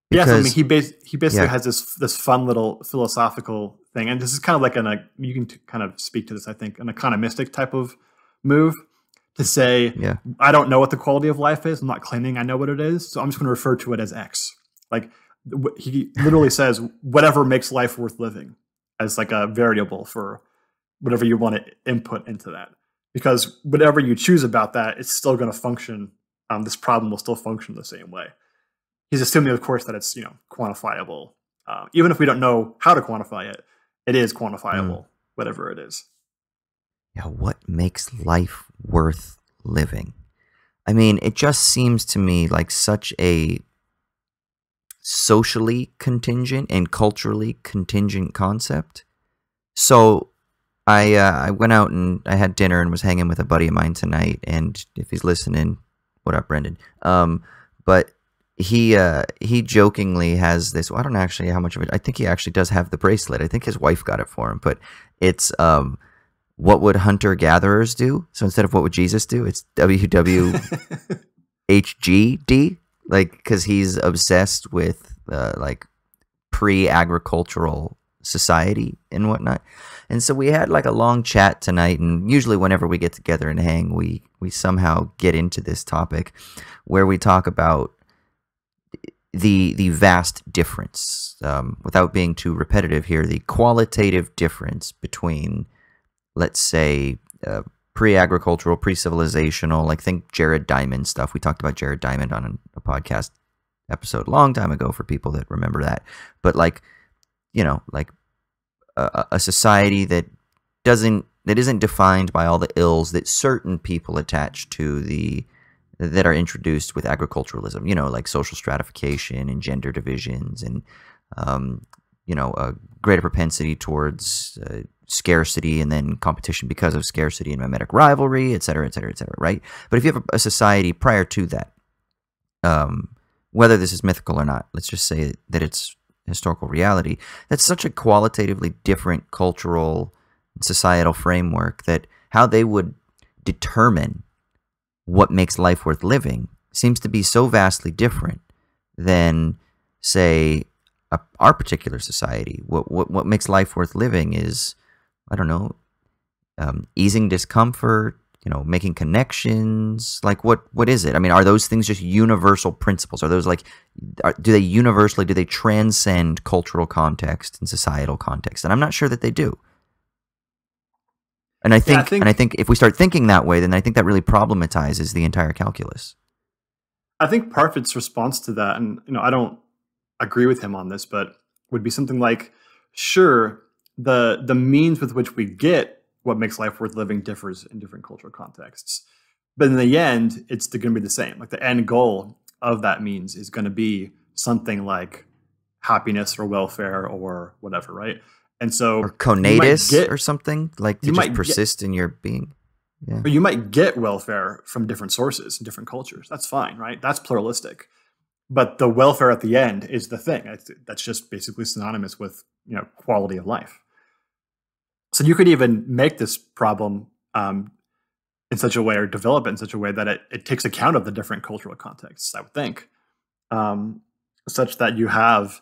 Yes, I mean he bas- he basically yeah. has this this fun little philosophical thing, and this is kind of like an uh, you can kind of speak to this, I think, an economistic type of move to say Yeah. I don't know what the quality of life is. I'm not claiming I know what it is, so I'm just going to refer to it as X. Like he literally says, whatever makes life worth living, as like a variable for whatever you want to input into that. Because whatever you choose about that, it's still going to function. Um, this problem will still function the same way. He's assuming, of course, that it's you know quantifiable. Uh, even if we don't know how to quantify it, it is quantifiable, whatever it is. yeah, what makes life worth living? I mean, it just seems to me like such a socially contingent and culturally contingent concept. So I uh, I went out and I had dinner and was hanging with a buddy of mine tonight. And if he's listening, what up, Brendan? Um, but he uh, he jokingly has this. Well, I don't know actually how much of it. I think he actually does have the bracelet. I think his wife got it for him. But it's um, what would hunter gatherers do? So instead of what would Jesus do, it's WW HGD, like because he's obsessed with uh, like pre-agricultural society and whatnot. And so we had like a long chat tonight, and usually whenever we get together and hang, we we somehow get into this topic where we talk about the the vast difference, um, without being too repetitive here, the qualitative difference between, let's say, uh, pre-agricultural, pre-civilizational, like think Jared Diamond stuff. We talked about Jared Diamond on a podcast episode a long time ago for people that remember that. But like, you know, like a, a society that doesn't that isn't defined by all the ills that certain people attach to the that are introduced with agriculturalism. You know, like social stratification and gender divisions and um, you know a greater propensity towards uh, scarcity and then competition because of scarcity and mimetic rivalry, et cetera, et cetera, et cetera. Right. But if you have a, a society prior to that, um, whether this is mythical or not, let's just say that it's historical reality. That's such a qualitatively different cultural societal framework that how they would determine what makes life worth living seems to be so vastly different than, say, a, our particular society. What, what what makes life worth living is, I don't know, um, easing discomfort, you know, making connections. Like what what is it? I mean, are those things just universal principles? Are those like, are, do they universally do they transcend cultural context and societal context? And I'm not sure that they do. And I think, think- and I think if we start thinking that way, then I think that really problematizes the entire calculus. I think Parfit's response to that, and you know, I don't agree with him on this, but would be something like, sure, the the means with which we get what makes life worth living differs in different cultural contexts. But in the end, it's going to be the same. Like the end goal of that means is going to be something like happiness or welfare or whatever, right? And so Or conatus get- or something like to you just might get- persist in your being. Yeah. But you might get welfare from different sources and different cultures. That's fine, right? That's pluralistic. But the welfare at the end is the thing. That's just basically synonymous with you know quality of life. So you could even make this problem um, in such a way or develop it in such a way that it, it takes account of the different cultural contexts, I would think, um, such that you have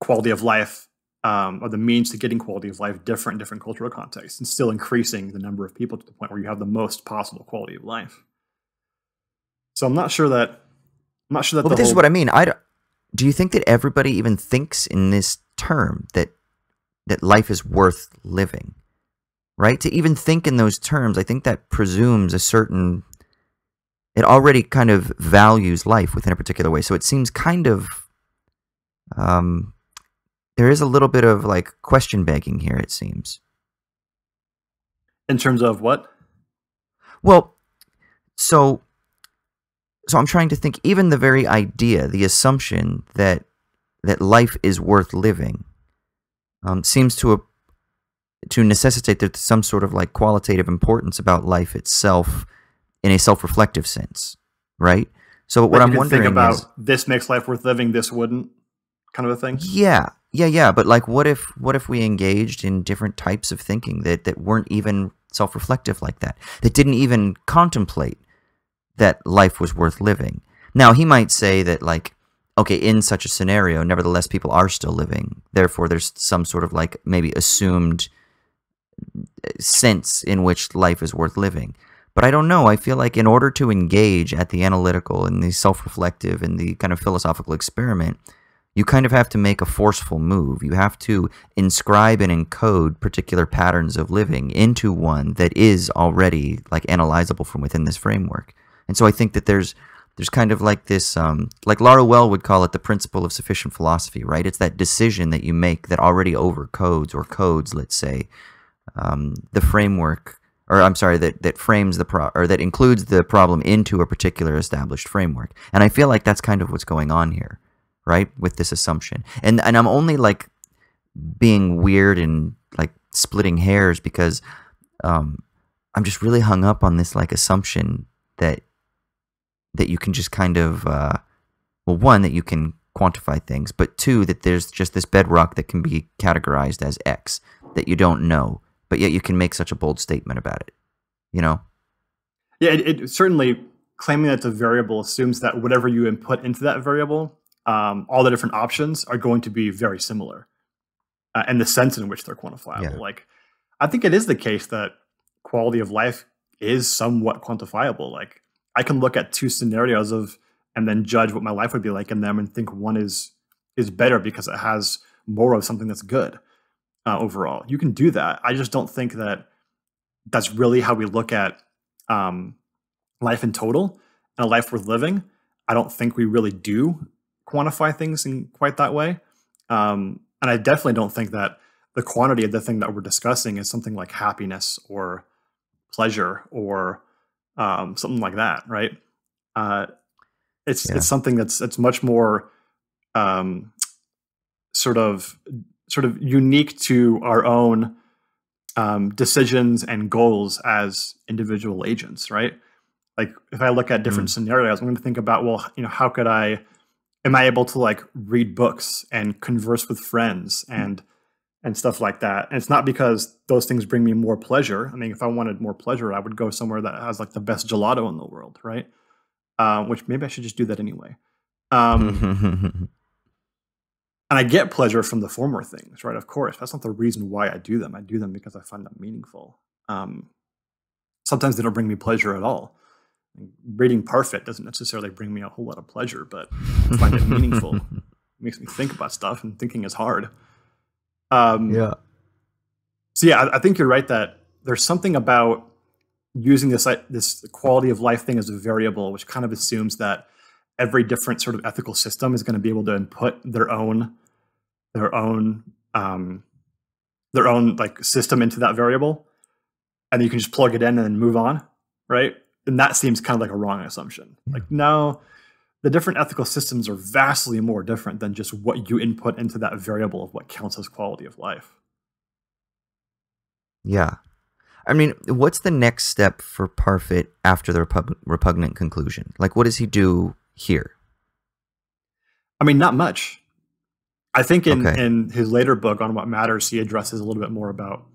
quality of life um, or the means to getting quality of life different in different cultural contexts and still increasing the number of people to the point where you have the most possible quality of life. So I'm not sure that I'm not sure that Well, this is what I mean. I don't- do you think that everybody even thinks in this term that that life is worth living? Right? To even think in those terms, I think that presumes a certain it already kind of values life within a particular way. So it seems kind of um, there is a little bit of like question begging here. It seems. In terms of what? Well, so so I'm trying to think. Even the very idea, the assumption that that life is worth living, um, seems to a, to necessitate there's some sort of like qualitative importance about life itself in a self-reflective sense, right? So what Like, I'm wondering think about is, this makes life worth living, this wouldn't, kind of a thing. yeah, yeah, yeah. But like, what if what if we engaged in different types of thinking that that weren't even self-reflective like that, that didn't even contemplate that life was worth living? Now he might say that like, okay, in such a scenario, nevertheless, people are still living. Therefore, there's some sort of like maybe assumed uh, sense in which life is worth living. But I don't know. I feel like in order to engage at the analytical and the self reflective and the kind of philosophical experiment, you kind of have to make a forceful move. You have to inscribe and encode particular patterns of living into one that is already like analyzable from within this framework. And so I think that there's there's kind of like this um, like Laruelle would call it the principle of sufficient philosophy, right? It's that decision that you make that already overcodes or codes, let's say, um, the framework or I'm sorry, that, that frames the pro or that includes the problem into a particular established framework. And I feel like that's kind of what's going on here, right? With this assumption. And and I'm only like being weird and like splitting hairs because um, I'm just really hung up on this like assumption that that you can just kind of uh, well, one that you can quantify things, but two that there's just this bedrock that can be categorized as X that you don't know, but yet you can make such a bold statement about it. You know? Yeah, it, it certainly claiming that it's a variable assumes that whatever you input into that variable, um, all the different options are going to be very similar, uh, and the sense in which they're quantifiable. Yeah. Like, I think it is the case that quality of life is somewhat quantifiable. Like, I can look at two scenarios of and then judge what my life would be like in them, and think one is is better because it has more of something that's good uh, overall. You can do that. I just don't think that that's really how we look at um, life in total and a life worth living. I don't think we really do quantify things in quite that way. Um, and I definitely don't think that the quantity of the thing that we're discussing is something like happiness or pleasure or um, something like that, right? Uh, it's Yeah. it's something that's that's much more um, sort of sort of unique to our own um, decisions and goals as individual agents, right? Like if I look at different scenarios, I'm going to think about, well, you know, how could I, am I able to like read books and converse with friends and and stuff like that? And it's not because those things bring me more pleasure. I mean, if I wanted more pleasure, I would go somewhere that has like the best gelato in the world, right? Um, which maybe I should just do that anyway. Um, and I get pleasure from the former things, right? Of course, that's not the reason why I do them. I do them because I find them meaningful. Um, sometimes they don't bring me pleasure at all. Reading Parfit doesn't necessarily bring me a whole lot of pleasure, but I find it meaningful. It makes me think about stuff, and thinking is hard. Um, yeah. so yeah, I, I think you're right that there's something about using this this quality of life thing as a variable, which kind of assumes that every different sort of ethical system is going to be able to input their own their own um, their own like system into that variable, and you can just plug it in and then move on, right? And that seems kind of like a wrong assumption. Like no, the different ethical systems are vastly more different than just what you input into that variable of what counts as quality of life. Yeah. I mean, what's the next step for Parfit after the repug- repugnant conclusion? Like, what does he do here? I mean, not much. I think in, Okay. in his later book on what matters, he addresses a little bit more about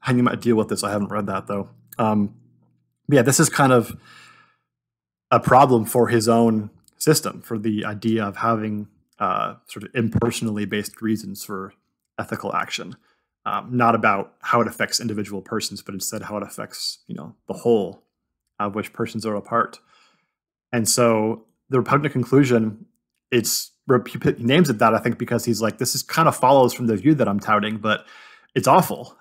how you might deal with this. I haven't read that though. Um, yeah, this is kind of a problem for his own system, for the idea of having uh, sort of impersonally based reasons for ethical action, um, not about how it affects individual persons, but instead how it affects you know the whole of which persons are a part. And so the repugnant conclusion it's he names it that I think because he's like this is kind of follows from the view that I'm touting, but it's awful.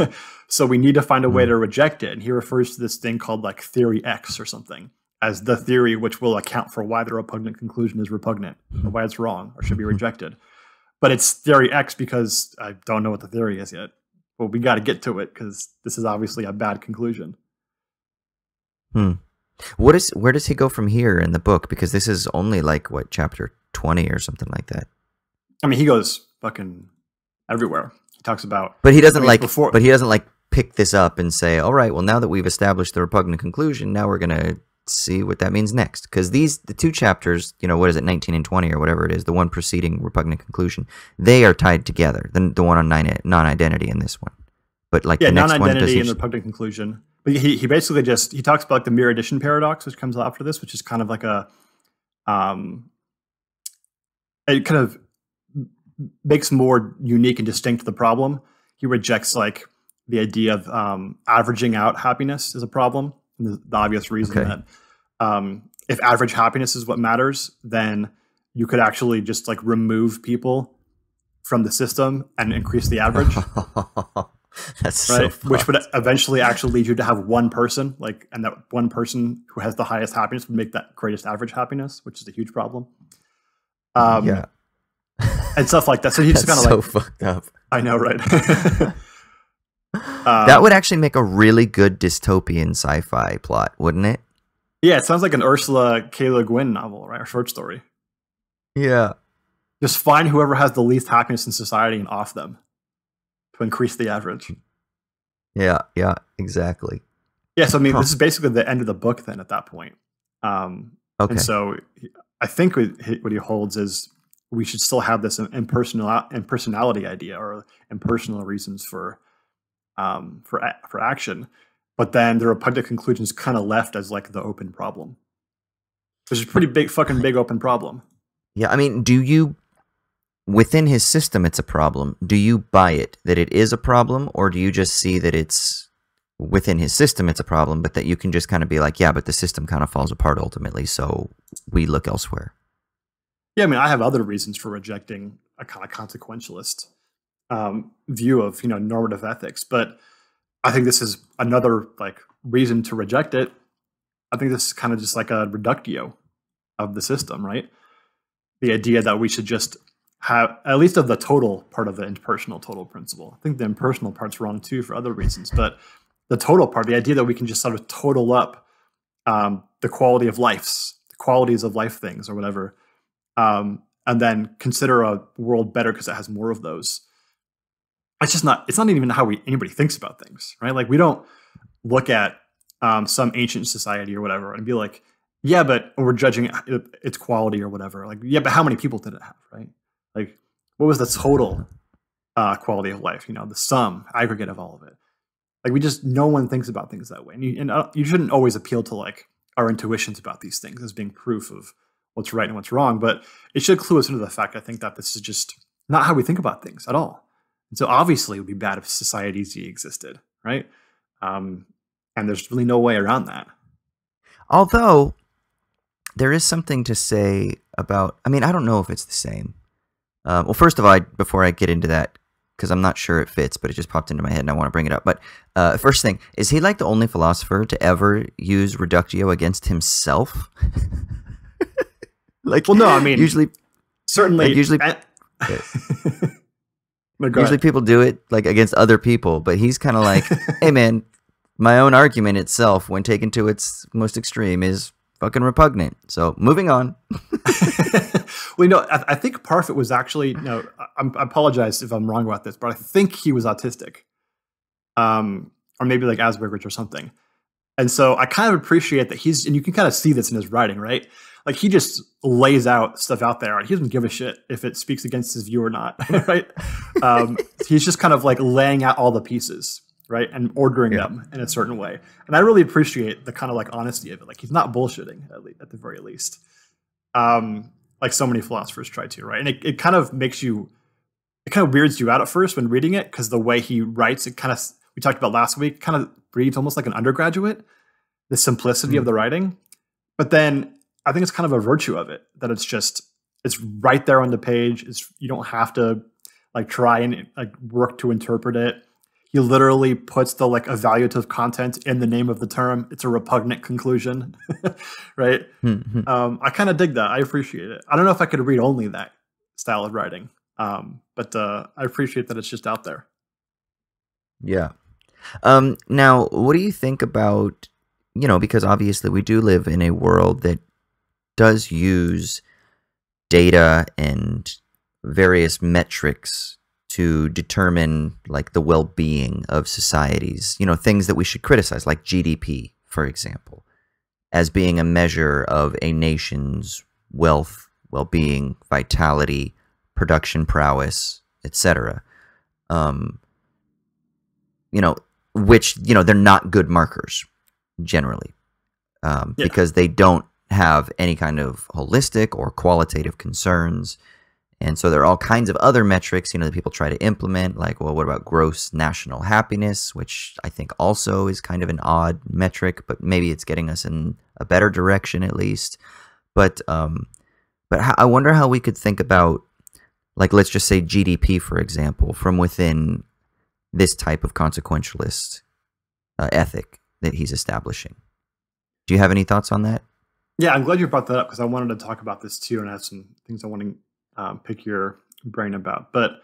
so we need to find a way to reject it. And he refers to this thing called like theory X or something as the theory which will account for why the repugnant conclusion is repugnant or why it's wrong or should be rejected. but it's theory X because I don't know what the theory is yet. But we got to get to it because this is obviously a bad conclusion. Hmm. What is where does he go from here in the book? Because this is only like what chapter twenty or something like that. I mean, he goes fucking everywhere. He talks about, but he doesn't like. before- but he doesn't like pick this up and say, "All right, well, now that we've established the repugnant conclusion, now we're see what that means next." Because these the two chapters, you know, what is it, nineteen and twenty or whatever it is, the one preceding repugnant conclusion, they are tied together. The the one on non identity and this one, but like yeah, the next one does non-identity he and the repugnant conclusion. But he he basically just he talks about like the mere addition paradox, which comes after this, which is kind of like a um, it kind of makes more unique and distinct the problem. He rejects like the idea of um, averaging out happiness as a problem. The, the obvious reason Okay. that um, if average happiness is what matters, then you could actually just like remove people from the system and increase the average That's so right? Which would eventually actually lead you to have one person, like, and that one person who has the highest happiness would make that greatest average happiness, which is a huge problem. Um, yeah, and stuff like that. So he's that's just kind of so like, fucked up. I know, right? that Um, would actually make a really good dystopian sci-fi plot, wouldn't it? yeah, it sounds like an Ursula K. Le Guin novel, right? Or short story. Yeah. Just find whoever has the least happiness in society and off them to increase the average. Yeah, yeah, exactly. Yes, I mean Huh. this is basically the end of the book. Then at that point, um, Okay. And so I think what he, what he holds is we should still have this impersonal impersonality idea or impersonal reasons for um, for for action, but then the repugnant conclusion is kind of left as like the open problem. Which is a pretty big, fucking big open problem. yeah, I mean, do you within his system it's a problem? Do you buy it that it is a problem or do you just see that it's within his system it's a problem but that you can just kind of be like, yeah, but the system kind of falls apart ultimately, so we look elsewhere. Yeah, I mean, I have other reasons for rejecting a kind of consequentialist um, view of you know normative ethics, but I think this is another like reason to reject it. I think this is kind of just like a reductio of the system, right? The idea that we should just have at least of the total part of the impersonal total principle. I think the impersonal part's wrong too for other reasons, but the total part, the idea that we can just sort of total up um, the quality of lives, the qualities of life things, or whatever, um, and then consider a world better because it has more of those. It's just not. It's not even how we anybody thinks about things, right? Like we don't look at um, some ancient society or whatever and be like, yeah, but we're judging its quality or whatever. Like, yeah, but how many people did it have, right? Like, what was the total uh, quality of life? You know, the sum aggregate of all of it. Like, we just no one thinks about things that way, and you, and uh, you shouldn't always appeal to like our intuitions about these things as being proof of what's right and what's wrong. But it should clue us into the fact, I think, that this is just not how we think about things at all. And so, obviously, it would be bad if society Z existed, right? Um, and there's really no way around that. Although there is something to say about. I mean, I don't know if it's the same. Uh, well, first of all, I, before I get into that, because I'm not sure it fits, but it just popped into my head and I want to bring it up. But uh, first thing is he like the only philosopher to ever use reductio against himself? like, Well, no, I mean, usually certainly, Like, usually- No, go usually ahead. people do it like against other people, but he's kind of like, hey man, my own argument itself, when taken to its most extreme, is fucking repugnant. So moving on. well, you know, I, I think Parfit was actually. No, I, I'm- I apologize if I'm wrong about this, but I think he was autistic, um, or maybe like Asperger's or something. And so I kind of appreciate that he's, and you can kind of see this in his writing, right? Like he just lays out stuff out there, and he doesn't give a shit if it speaks against his view or not, right? Um, he's just kind of like laying out all the pieces, right, and ordering Yeah. them in a certain way. And I really appreciate the kind of like honesty of it. Like he's not bullshitting at, le- at the very least um, like so many philosophers try to, right? And it, it kind of makes you, it kind of weirds you out at first when reading it because the way he writes, it kind of, we talked about last week, kind of reads almost like an undergraduate, the simplicity of the writing. But then I think it's kind of a virtue of it that it's just, it's right there on the page. It's, you don't have to like try and like work to interpret it. He literally puts the like evaluative content in the name of the term. It's a repugnant conclusion, right? Hmm, Um, I kind of dig that. I appreciate it. I don't know if I could read only that style of writing. Um, but uh, I appreciate that it's just out there. Yeah. Um, now, what do you think about, you know, because obviously we do live in a world that does use data and various metrics to determine like the well-being of societies you know things that we should criticize like gdp for example as being a measure of a nation's wealth well-being vitality production prowess etc um, you know which you know they're not good markers generally um, Yeah. because they don't have any kind of holistic or qualitative concerns and so there are all kinds of other metrics, you know, that people try to implement, like, well, what about gross national happiness, which I think also is kind of an odd metric, but maybe it's getting us in a better direction at least. But um, but I wonder how we could think about, like, let's just say GDP, for example, from within this type of consequentialist uh, ethic that he's establishing. Do you have any thoughts on that? Yeah, I'm glad you brought that up because I wanted to talk about this too, and I have some things I want to um, pick your brain about. But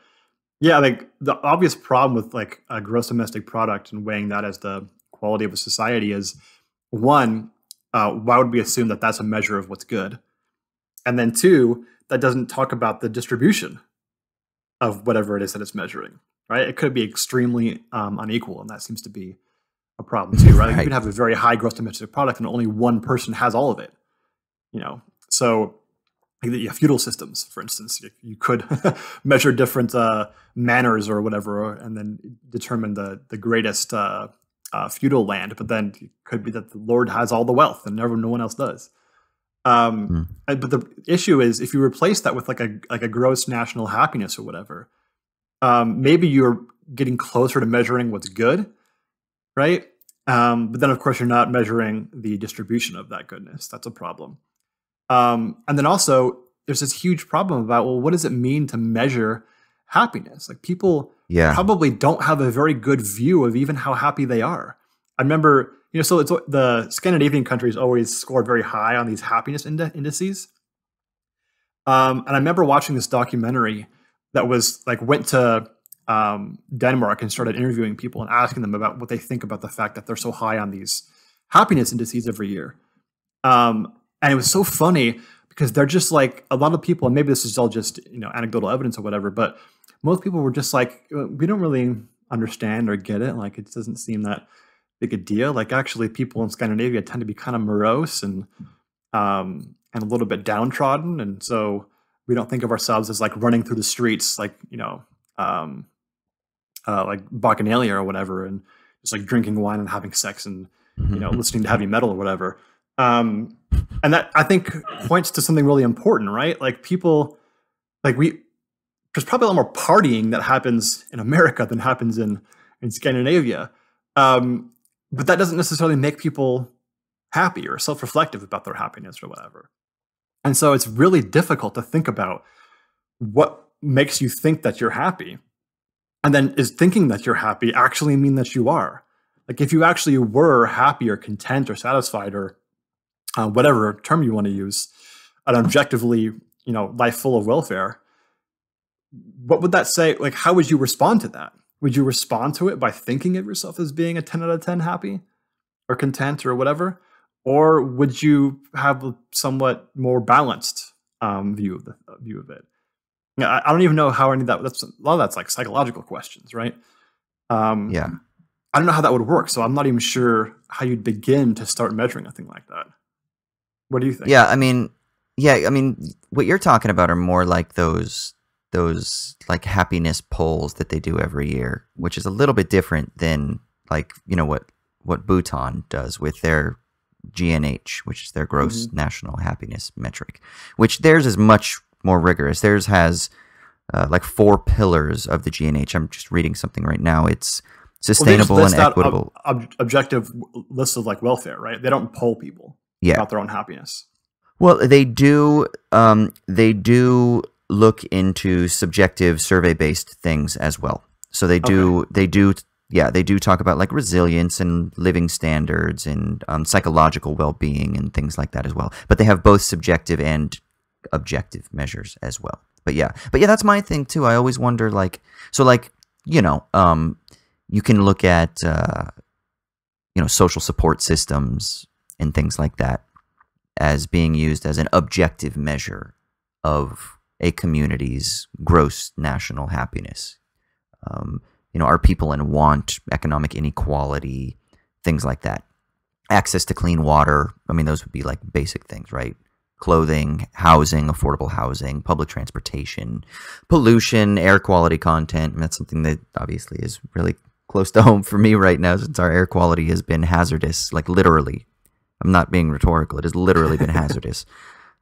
yeah, like the obvious problem with like a gross domestic product and weighing that as the quality of a society is one, uh, why would we assume that that's a measure of what's good? And then two, that doesn't talk about the distribution of whatever it is that it's measuring, right? It could be extremely um, unequal, and that seems to be a problem too, right? Like, You Right. could have a very high gross domestic product, and only one person has all of it. You know, so yeah, feudal systems, for instance, you- could measure different uh, manors or whatever, and then determine the the greatest uh, uh, feudal land. But then it could be that the lord has all the wealth, and never no one else does. Um, and- But the issue is, if you replace that with like a like a gross national happiness or whatever, um, maybe you're getting closer to measuring what's good, right? Um, but then, of course, you're not measuring the distribution of that goodness. That's a problem. Um, and then also, there's this huge problem about well, what does it mean to measure happiness? Like people Yeah. probably don't have a very good view of even how happy they are. I remember, you know, so it's the Scandinavian countries always scored very high on these happiness inde- indices. Um, and I remember watching this documentary that was like went to um, Denmark and started interviewing people and asking them about what they think about the fact that they're so high on these happiness indices every year. Um, and it was so funny because they're just like a lot of people, and maybe this is all just you know anecdotal evidence or whatever, but most people were just like, "Uh, we don't really understand or get it. Like it doesn't seem that big a deal. Like actually, people in Scandinavia tend to be kind of morose and um, and a little bit downtrodden, and so we don't think of ourselves as like running through the streets, like you know, um, uh, like bacchanalia or whatever, and just like drinking wine and having sex and you know listening to heavy metal or whatever. Um, and that I think points to something really important, right? Like people, like we, there's probably a lot more partying that happens in America than happens in in Scandinavia. Um, but that doesn't necessarily make people happy or self-reflective about their happiness or whatever. And so it's really difficult to think about what makes you think that you're happy. And then is thinking that you're happy actually mean that you are? Like if you actually were happy or content or satisfied or uh, whatever term you want to use, an objectively, you know, life full of welfare, what would that say? Like, how would you respond to that? Would you respond to it by thinking of yourself as being a 10 out of 10 happy or content or whatever? Or would you have a somewhat more balanced um, view of the view of it? Yeah, I, I don't even know how any of that. That's a lot of that's like psychological questions, right? Um, Yeah. I don't know how that would work, so I'm not even sure how you'd begin to start measuring a thing like that. What do you think? Yeah, I mean, yeah, I mean, what you're talking about are more like those those like happiness polls that they do every year, which is a little bit different than like you know what what Bhutan does with their GNH, which is their gross national happiness metric, which theirs is much more rigorous. Theirs has uh, like four pillars of the GNH. I'm just reading something right now. It's Well, sustainable and out ob- equitable. ob- objective list of like welfare, right? They don't poll people Yeah. about their own happiness. Well, they do. Um, they do look into subjective survey-based things as well. So they do. They do. Yeah, they do talk about like resilience and living standards and um, psychological well-being and things like that as well. But they have both subjective and objective measures as well. but yeah, but yeah, that's my thing too. I always wonder, like, so, like, you know, um, you can look at, uh, you know, social support systems and things like that as being used as an objective measure of a community's gross national happiness. Um, you know, are people in want, economic inequality, things like that. Access to clean water. I mean, those would be like basic things, right? Clothing, housing, affordable housing, public transportation, pollution, air quality content. And that's something that obviously is really close to home for me right now since our air quality has been hazardous, like literally. I'm not being rhetorical. It has literally been hazardous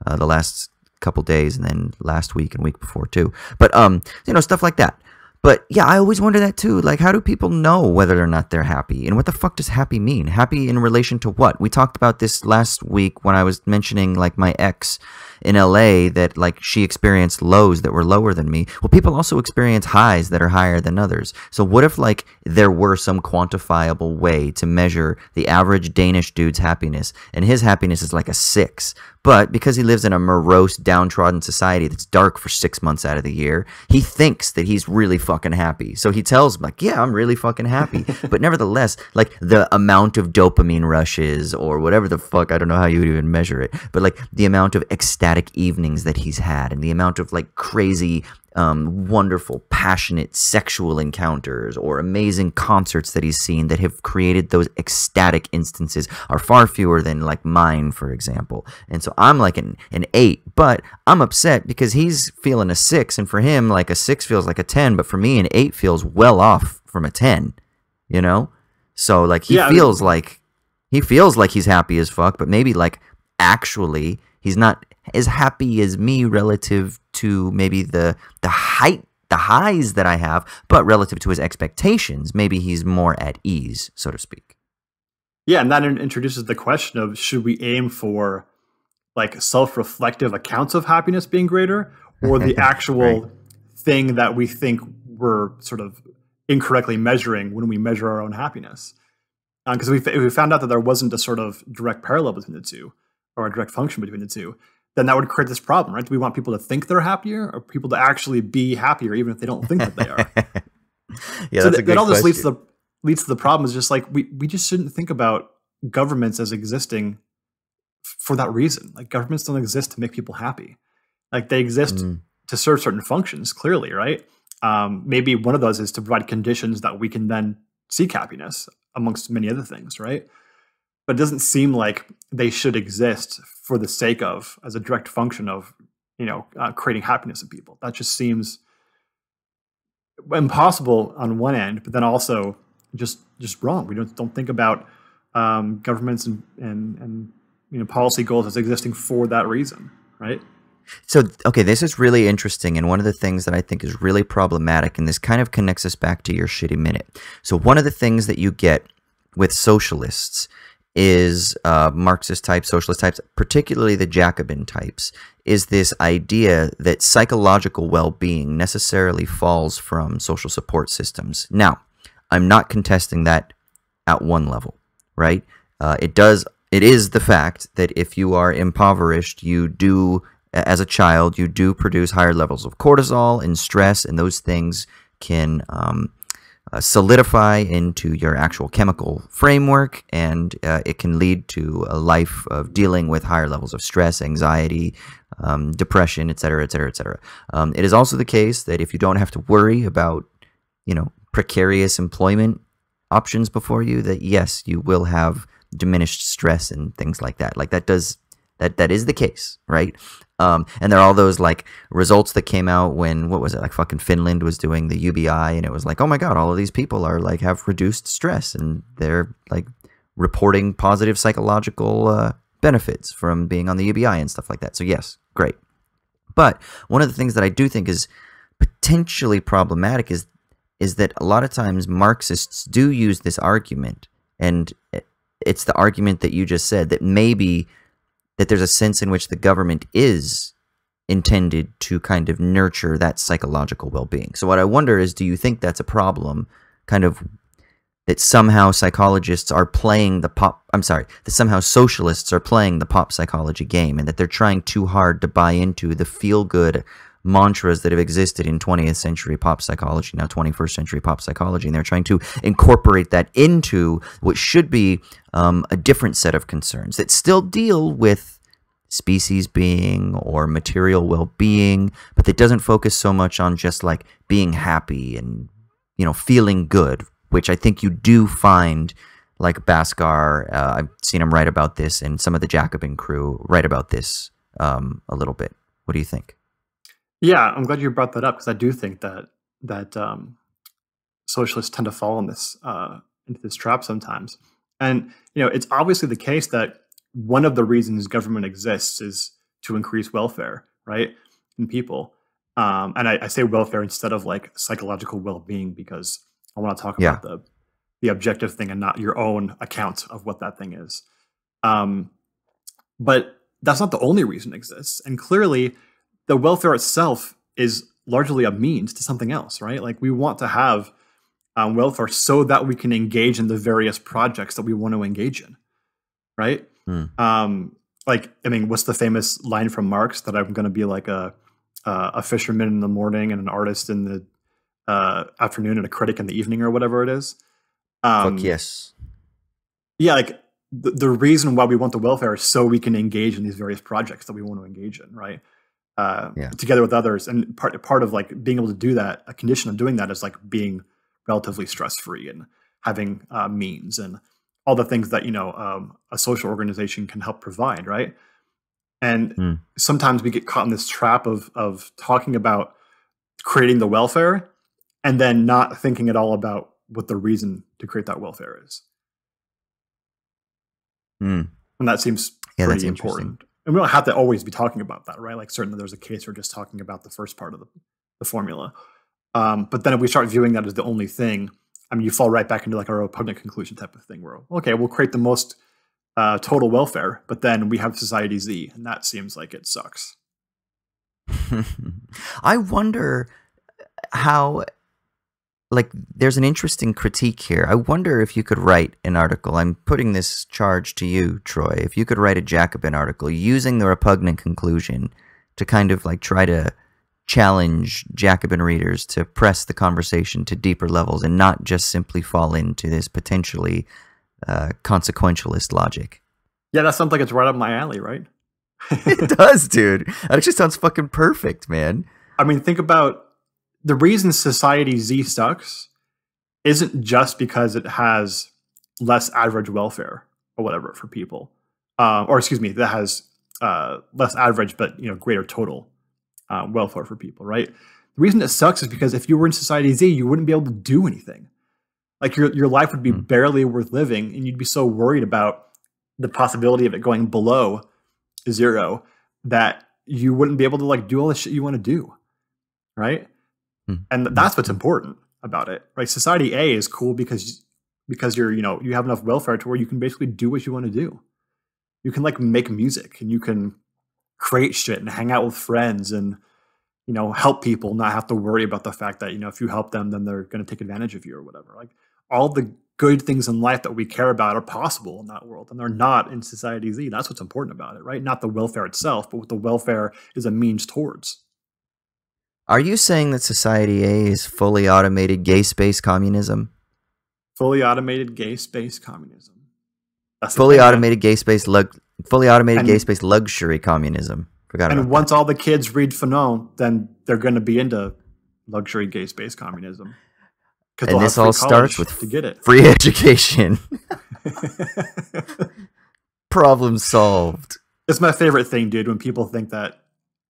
uh, the last couple days and then last week and week before too. But um, you know, stuff like that. But yeah, I always wonder that too. Like, how do people know whether or not they're happy? And what the fuck does happy mean? Happy in relation to what? We talked about this last week when I was mentioning like my ex in LA that like she experienced lows that were lower than me. Well, people also experience highs that are higher than others. So what if like there were some quantifiable way to measure the average Danish dude's happiness and his happiness is like a 6, but because he lives in a morose, downtrodden society that's dark for six months out of the year, he thinks that he's really fucking happy. So he tells like, yeah, I'm really fucking happy. but nevertheless, like the amount of dopamine rushes or whatever the fuck, I don't know how you would even measure it, but like the amount of ecstatic evenings that he's had and the amount of like crazy um, wonderful, passionate sexual encounters or amazing concerts that he's seen that have created those ecstatic instances are far fewer than like mine, for example. And so I'm like an, an eight, but I'm upset because he's feeling a six. And for him, like a six feels like a 10, but for me, an eight feels well off from a 10, you know? So like he yeah, feels I mean, like he feels like he's happy as fuck, but maybe like actually he's not as happy as me relative to maybe the the height the highs that I have, but relative to his expectations, maybe he's more at ease, so to speak. Yeah, and that introduces the question of should we aim for like self-reflective accounts of happiness being greater or the actual right. thing that we think we're sort of incorrectly measuring when we measure our own happiness because um, we, we found out that there wasn't a sort of direct parallel between the two or a direct function between the two then that would create this problem, right? Do we want people to think they're happier or people to actually be happier even if they don't think that they are? yeah, so that, that all this leads to the leads to the problem is just like we we just shouldn't think about governments as existing for that reason. Like governments don't exist to make people happy. Like they exist mm. to serve certain functions, clearly, right? Um, maybe one of those is to provide conditions that we can then seek happiness amongst many other things, right? But it doesn't seem like they should exist for the sake of as a direct function of you know uh, creating happiness in people that just seems impossible on one end but then also just just wrong we don't don't think about um, governments and, and and you know policy goals as existing for that reason right so, okay, this is really interesting. And one of the things that I think is really problematic, and this kind of connects us back to your shitty minute. So, one of the things that you get with socialists is uh, Marxist types, socialist types, particularly the Jacobin types, is this idea that psychological well being necessarily falls from social support systems. Now, I'm not contesting that at one level, right? Uh, it does, it is the fact that if you are impoverished, you do, as a child, you do produce higher levels of cortisol and stress, and those things can um, uh, solidify into your actual chemical framework, and uh, it can lead to a life of dealing with higher levels of stress, anxiety, um, depression, etc., etc., etc. It is also the case that if you don't have to worry about, you know, precarious employment options before you, that yes, you will have diminished stress and things like that. Like that does that that is the case, right? Um, and there are all those like results that came out when what was it like fucking Finland was doing the UBI and it was like oh my god all of these people are like have reduced stress and they're like reporting positive psychological uh, benefits from being on the UBI and stuff like that. So yes, great. But one of the things that I do think is potentially problematic is is that a lot of times Marxists do use this argument and it's the argument that you just said that maybe that there's a sense in which the government is intended to kind of nurture that psychological well-being. So what I wonder is do you think that's a problem kind of that somehow psychologists are playing the pop I'm sorry, that somehow socialists are playing the pop psychology game and that they're trying too hard to buy into the feel good mantras that have existed in 20th century pop psychology, now 21st century pop psychology, and they're trying to incorporate that into what should be um, a different set of concerns that still deal with species being or material well-being, but that doesn't focus so much on just like being happy and you know feeling good, which I think you do find like Bhaskar. Uh, I've seen him write about this, and some of the Jacobin crew write about this um, a little bit. What do you think? Yeah, I'm glad you brought that up because I do think that that um, socialists tend to fall in this uh, into this trap sometimes. And you know, it's obviously the case that one of the reasons government exists is to increase welfare, right, in people. Um, and I, I, say welfare instead of like psychological well-being because I want to talk yeah. about the the objective thing and not your own account of what that thing is. Um, but that's not the only reason it exists. And clearly, the welfare itself is largely a means to something else, right? Like we want to have um, welfare so that we can engage in the various projects that we want to engage in, right? Hmm. Um, like, I mean, what's the famous line from Marx that I'm going to be like a uh, a fisherman in the morning and an artist in the uh, afternoon and a critic in the evening or whatever it is? Um, Fuck yes. Yeah, like the, the reason why we want the welfare is so we can engage in these various projects that we want to engage in, right? Uh, yeah. Together with others, and part part of like being able to do that, a condition of doing that is like being relatively stress free and having uh, means and all the things that you know um, a social organization can help provide, right? And mm. sometimes we get caught in this trap of of talking about creating the welfare and then not thinking at all about what the reason to create that welfare is. Mm. And that seems yeah, pretty important. And we don't have to always be talking about that, right? Like certainly there's a case we're just talking about the first part of the, the formula. Um, but then if we start viewing that as the only thing, I mean, you fall right back into like a repugnant conclusion type of thing where, okay, we'll create the most uh, total welfare, but then we have society Z, and that seems like it sucks. I wonder how like there's an interesting critique here. I wonder if you could write an article. I'm putting this charge to you, Troy. If you could write a Jacobin article using the repugnant conclusion to kind of like try to challenge Jacobin readers to press the conversation to deeper levels and not just simply fall into this potentially uh, consequentialist logic. Yeah, that sounds like it's right up my alley, right? it does, dude. That actually sounds fucking perfect, man. I mean, think about the reason society Z sucks isn't just because it has less average welfare or whatever for people, uh, or excuse me, that has uh, less average but you know greater total uh, welfare for people, right? The reason it sucks is because if you were in society Z, you wouldn't be able to do anything. Like your your life would be mm. barely worth living, and you'd be so worried about the possibility of it going below zero that you wouldn't be able to like do all the shit you want to do, right? Mm. And that's what's important about it, right? Society A is cool because because you're you know you have enough welfare to where you can basically do what you want to do. You can like make music and you can create shit and hang out with friends and you know help people, not have to worry about the fact that you know if you help them then they're going to take advantage of you or whatever. Like all the good things in life that we care about are possible in that world and they're not in society z that's what's important about it right not the welfare itself but what the welfare is a means towards are you saying that Society A is fully automated gay space communism? Fully automated gay space communism. That's fully automated gay space lug- fully automated and, gay space luxury communism. Forgot and once that. all the kids read Fanon, then they're going to be into luxury gay space communism. And this all starts with to get it. free education. Problem solved. It's my favorite thing, dude. When people think that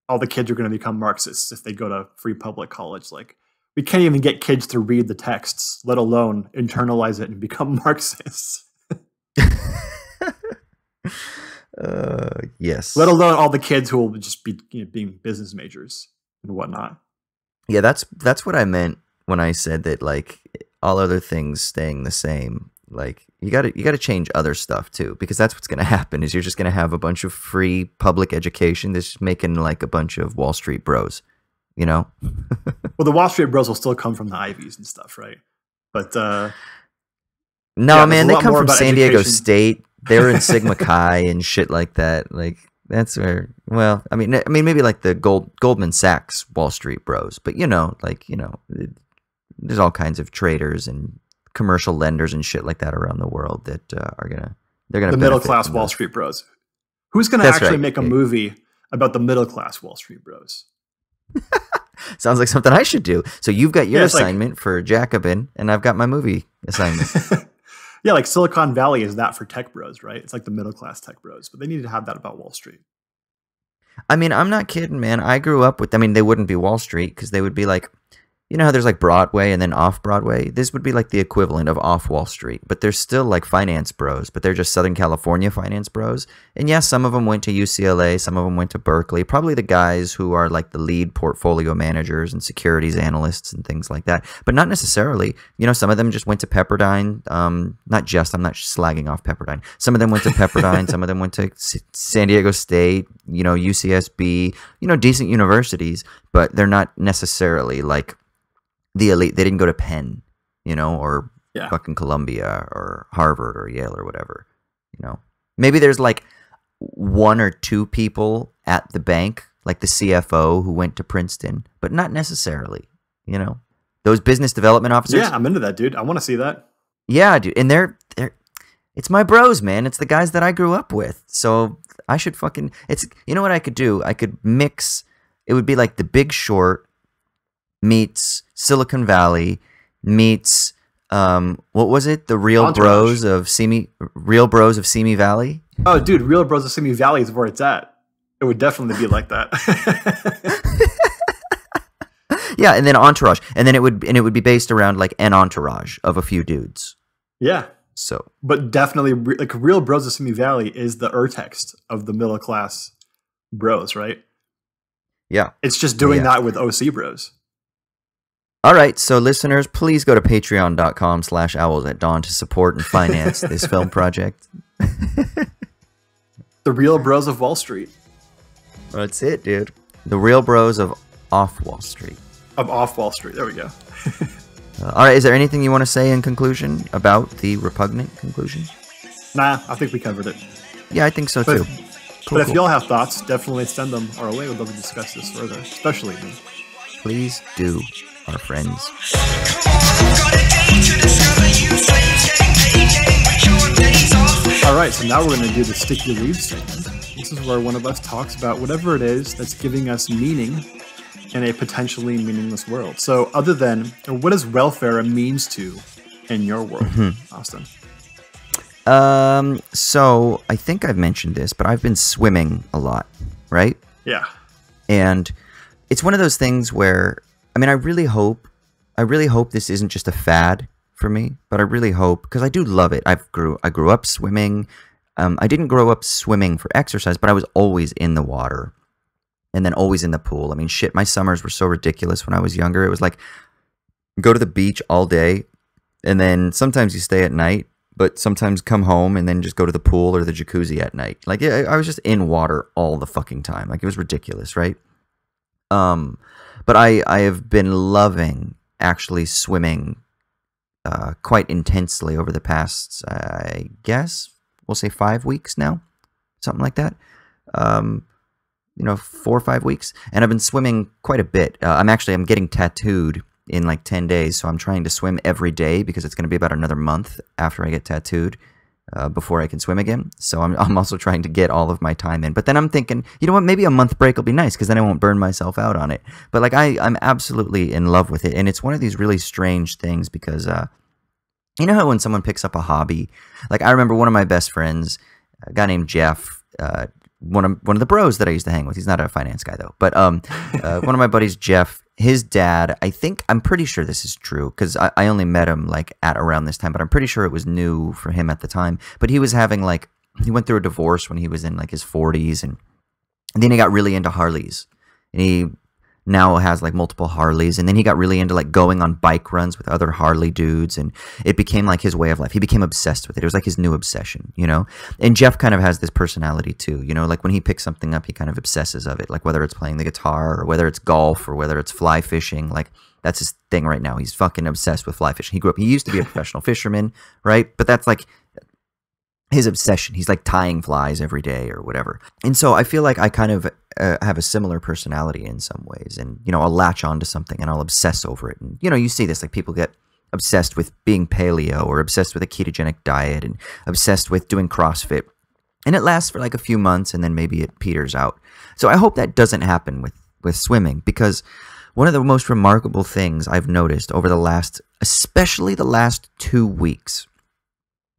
all the kids are going to become Marxists if they go to free public college. Like, we can't even get kids to read the texts, let alone internalize it and become Marxists. uh, yes. Let alone all the kids who will just be you know, being business majors and whatnot. Yeah, that's that's what I meant when I said that. Like all other things staying the same. Like you got to you got to change other stuff too because that's what's going to happen is you're just going to have a bunch of free public education that's just making like a bunch of Wall Street bros, you know? well, the Wall Street bros will still come from the Ivies and stuff, right? But uh No, yeah, man, they come from San education. Diego State. They're in Sigma Chi and shit like that. Like That's where. Well, I mean, I mean, maybe like the Gold Goldman Sachs Wall Street Bros, but you know, like you know, it, there's all kinds of traders and commercial lenders and shit like that around the world that uh, are gonna they're gonna the middle class Wall. Street Bros. Who's going to That's actually right. make a Yeah. movie about the middle class Wall Street Bros? Sounds like something I should do. So you've got your Yeah, it's like- assignment for Jacobin, and I've got my movie assignment. yeah, like Silicon Valley is that for tech bros, right? It's like the middle class tech bros, but they need to have that about Wall Street. I mean, I'm not kidding, man. I grew up with. I mean, they wouldn't be Wall Street because they would be like, you know how there's like Broadway and then off Broadway. This would be like the equivalent of off Wall Street, but they're still like finance bros, but they're just Southern California finance bros. And yes, some of them went to UCLA, some of them went to Berkeley. Probably the guys who are like the lead portfolio managers and securities analysts and things like that, but not necessarily. You know, some of them just went to Pepperdine. Um, not just. I'm not slagging off Pepperdine. Some of them went to Pepperdine. some of them went to S- San Diego State. You know, UCSB. You know, decent universities, but they're not necessarily like the elite. They didn't go to Penn, you know, or Yeah. fucking Columbia or Harvard or Yale or whatever. You know, maybe there's like one or two people at the bank, like the CFO who went to Princeton, but not necessarily. You know, those business development officers. Yeah, I'm into that, dude. I want to see that. Yeah, dude, and they're they're it's my bros, man. It's the guys that I grew up with. So I should fucking it's you know what I could do? I could mix it would be like the big short meets Silicon Valley meets um what was it? The real Entourage. bros of Simi real bros of Simi Valley? Oh, dude, Real Bros of Simi Valley is where it's at. It would definitely be like that. Yeah, and then Entourage. And then it would and it would be based around like an entourage of a few dudes. yeah, So but definitely, like Real Bros of Simi Valley is the urtext of the middle class bros, right? yeah. It's just doing Yeah. that with OC bros. All right, so listeners, please go to patreon.com slash owls at dawn to support and finance this film project. The Real Bros of Wall Street, That's it, dude. The real bros of off Wall Street. of Off Wall Street. There we go. Uh, all right, is there anything you want to say in conclusion about the repugnant conclusion? Nah, I think we covered it. Yeah, I think so But, too. Cool, but if cool. y'all have thoughts, definitely send them our way. We'd love to discuss this further, especially me. Please do, our friends. All right, so now we're going to do the sticky leave segment. This is where one of us talks about whatever it is that's giving us meaning in a potentially meaningless world. So, other than what does welfare means to in your world, Mm-hmm. Austin? Um, so I think I've mentioned this, but I've been swimming a lot, right? Yeah, and it's one of those things where i mean i really hope i really hope this isn't just a fad for me but i really hope because i do love it. I've grew i grew up swimming. Um, i didn't grow up swimming for exercise but i was always in the water and then always in the pool. I mean shit my summers were so ridiculous when i was younger. It was like go to the beach all day and then sometimes you stay at night but sometimes come home and then just go to the pool or the jacuzzi at night. Like yeah, i was just in water all the fucking time. Like it was ridiculous right? Um, but I I have been loving actually swimming uh, quite intensely over the past I guess we'll say five weeks now, something like that. Um, you know, four or five weeks, and I've been swimming quite a bit. Uh, I'm actually I'm getting tattooed in like ten days, so I'm trying to swim every day because it's going to be about another month after I get tattooed uh, before I can swim again. So I'm, I'm also trying to get all of my time in. But then I'm thinking, you know what? Maybe a month break will be nice because then I won't burn myself out on it. But like I, I'm absolutely in love with it, and it's one of these really strange things because, uh, you know how when someone picks up a hobby, like I remember one of my best friends, a guy named Jeff. Uh, one of one of the bros that I used to hang with. He's not a finance guy though, but um, uh, one of my buddies, Jeff. His dad, I think, I'm pretty sure this is true because I, I only met him like at around this time, but I'm pretty sure it was new for him at the time. But he was having like he went through a divorce when he was in like his 40s, and, and then he got really into Harleys, and he now has like multiple Harleys, and then he got really into like going on bike runs with other Harley dudes, and it became like his way of life. He became obsessed with it. It was like his new obsession, you know. And Jeff kind of has this personality too, you know. Like when he picks something up, he kind of obsesses of it. Like whether it's playing the guitar, or whether it's golf, or whether it's fly fishing. Like that's his thing right now. He's fucking obsessed with fly fishing. He grew up. He used to be a professional fisherman, right? But that's like his obsession. He's like tying flies every day or whatever. And so I feel like I kind of uh, have a similar personality in some ways. And, you know, I'll latch on to something and I'll obsess over it. And, you know, you see this, like people get obsessed with being paleo or obsessed with a ketogenic diet and obsessed with doing CrossFit. And it lasts for like a few months and then maybe it peters out. So I hope that doesn't happen with, with swimming because one of the most remarkable things I've noticed over the last, especially the last two weeks,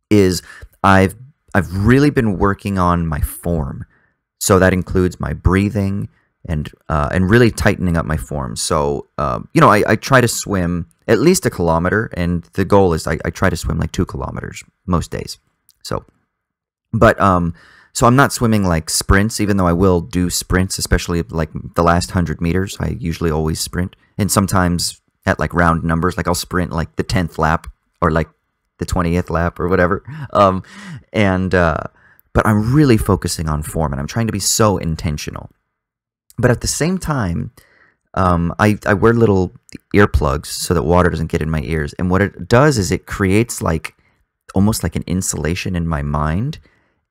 is I've I've really been working on my form. So that includes my breathing and uh, and really tightening up my form. So uh, you know, I, I try to swim at least a kilometer, and the goal is I, I try to swim like two kilometers most days. So, but um, so I'm not swimming like sprints, even though I will do sprints, especially like the last hundred meters. I usually always sprint, and sometimes at like round numbers, like I'll sprint like the tenth lap or like the 20th lap or whatever. Um, and, uh, but I'm really focusing on form and I'm trying to be so intentional. But at the same time, um, I, I wear little earplugs so that water doesn't get in my ears. And what it does is it creates like almost like an insulation in my mind.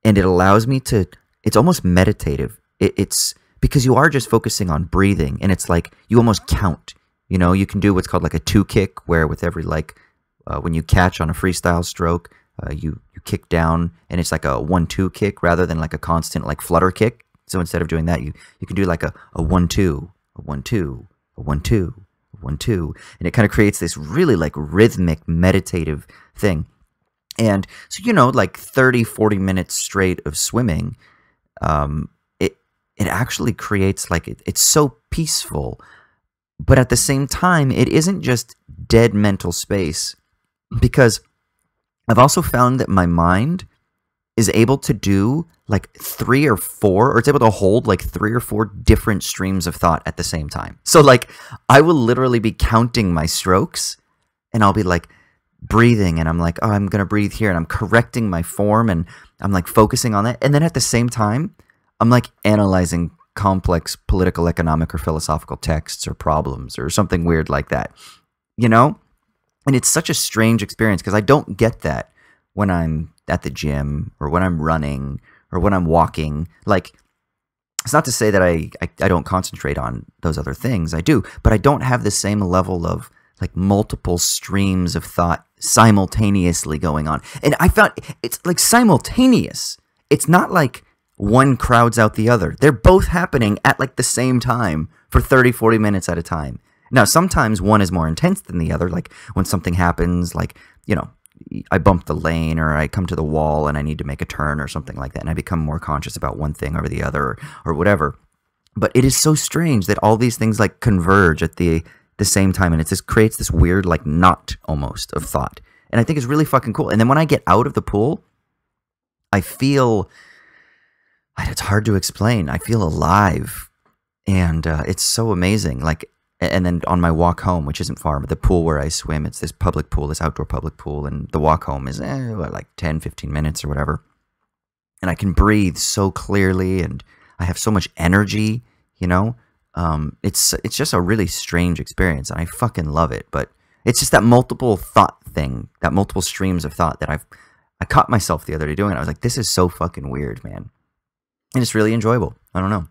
And it allows me to, it's almost meditative. It, it's because you are just focusing on breathing and it's like you almost count. You know, you can do what's called like a two kick, where with every like uh, when you catch on a freestyle stroke, uh, you you kick down, and it's like a one-two kick rather than like a constant like flutter kick. So instead of doing that, you you can do like a a one-two, a one-two, a one-two, a one-two, and it kind of creates this really like rhythmic meditative thing. And so you know, like 30, 40 minutes straight of swimming, um, it it actually creates like it, it's so peaceful, but at the same time, it isn't just dead mental space because I've also found that my mind is able to do like three or four, or it's able to hold like three or four different streams of thought at the same time. So, like, I will literally be counting my strokes and I'll be like breathing, and I'm like, oh, I'm going to breathe here, and I'm correcting my form, and I'm like focusing on that. And then at the same time, I'm like analyzing complex political, economic, or philosophical texts or problems or something weird like that. You know? And it's such a strange experience because I don't get that when I'm at the gym or when I'm running or when I'm walking. Like, it's not to say that I, I, I, don't concentrate on those other things. I do, but I don't have the same level of like multiple streams of thought simultaneously going on. And I found it's like simultaneous. It's not like one crowds out the other. They're both happening at like the same time for 30, 40 minutes at a time. Now, sometimes one is more intense than the other. Like when something happens, like, you know, I bump the lane or I come to the wall and I need to make a turn or something like that. And I become more conscious about one thing over the other or, or whatever. But it is so strange that all these things like converge at the the same time and it just creates this weird like knot almost of thought. And I think it's really fucking cool. And then when I get out of the pool, I feel it's hard to explain. I feel alive and uh, it's so amazing. Like and then on my walk home, which isn't far, but the pool where I swim, it's this public pool, this outdoor public pool, and the walk home is eh, what, like 10, 15 minutes or whatever. And I can breathe so clearly, and I have so much energy, you know. Um, it's it's just a really strange experience, and I fucking love it. But it's just that multiple thought thing, that multiple streams of thought that I've I caught myself the other day doing. I was like, this is so fucking weird, man, and it's really enjoyable. I don't know.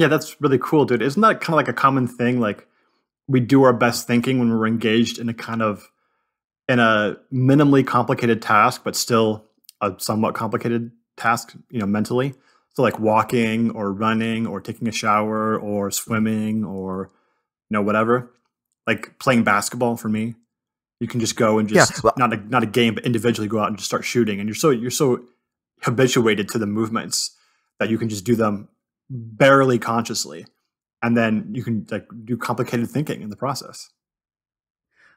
Yeah, that's really cool, dude. Isn't that kind of like a common thing? Like we do our best thinking when we're engaged in a kind of in a minimally complicated task, but still a somewhat complicated task, you know, mentally. So like walking or running or taking a shower or swimming or you know whatever. Like playing basketball for me, you can just go and just yeah, well, not a not a game, but individually go out and just start shooting, and you're so you're so habituated to the movements that you can just do them barely consciously and then you can like do complicated thinking in the process.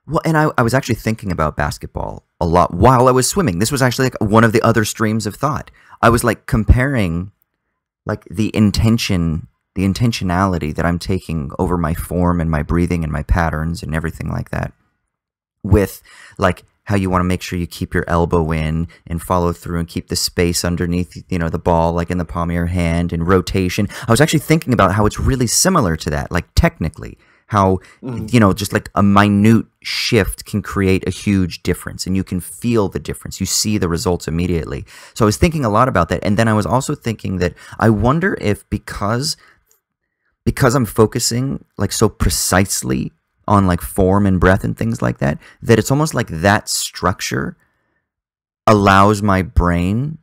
Well and I, I was actually thinking about basketball a lot while i was swimming. This was actually like one of the other streams of thought. I was like comparing like the intention the intentionality that i'm taking over my form and my breathing and my patterns and everything like that with like how you want to make sure you keep your elbow in and follow through and keep the space underneath you know the ball like in the palm of your hand and rotation. I was actually thinking about how it's really similar to that like technically how mm. you know just like a minute shift can create a huge difference and you can feel the difference. You see the results immediately. So i was thinking a lot about that. And then i was also thinking that i wonder if because because i'm focusing like so precisely on like form and breath and things like that that it's almost like that structure allows my brain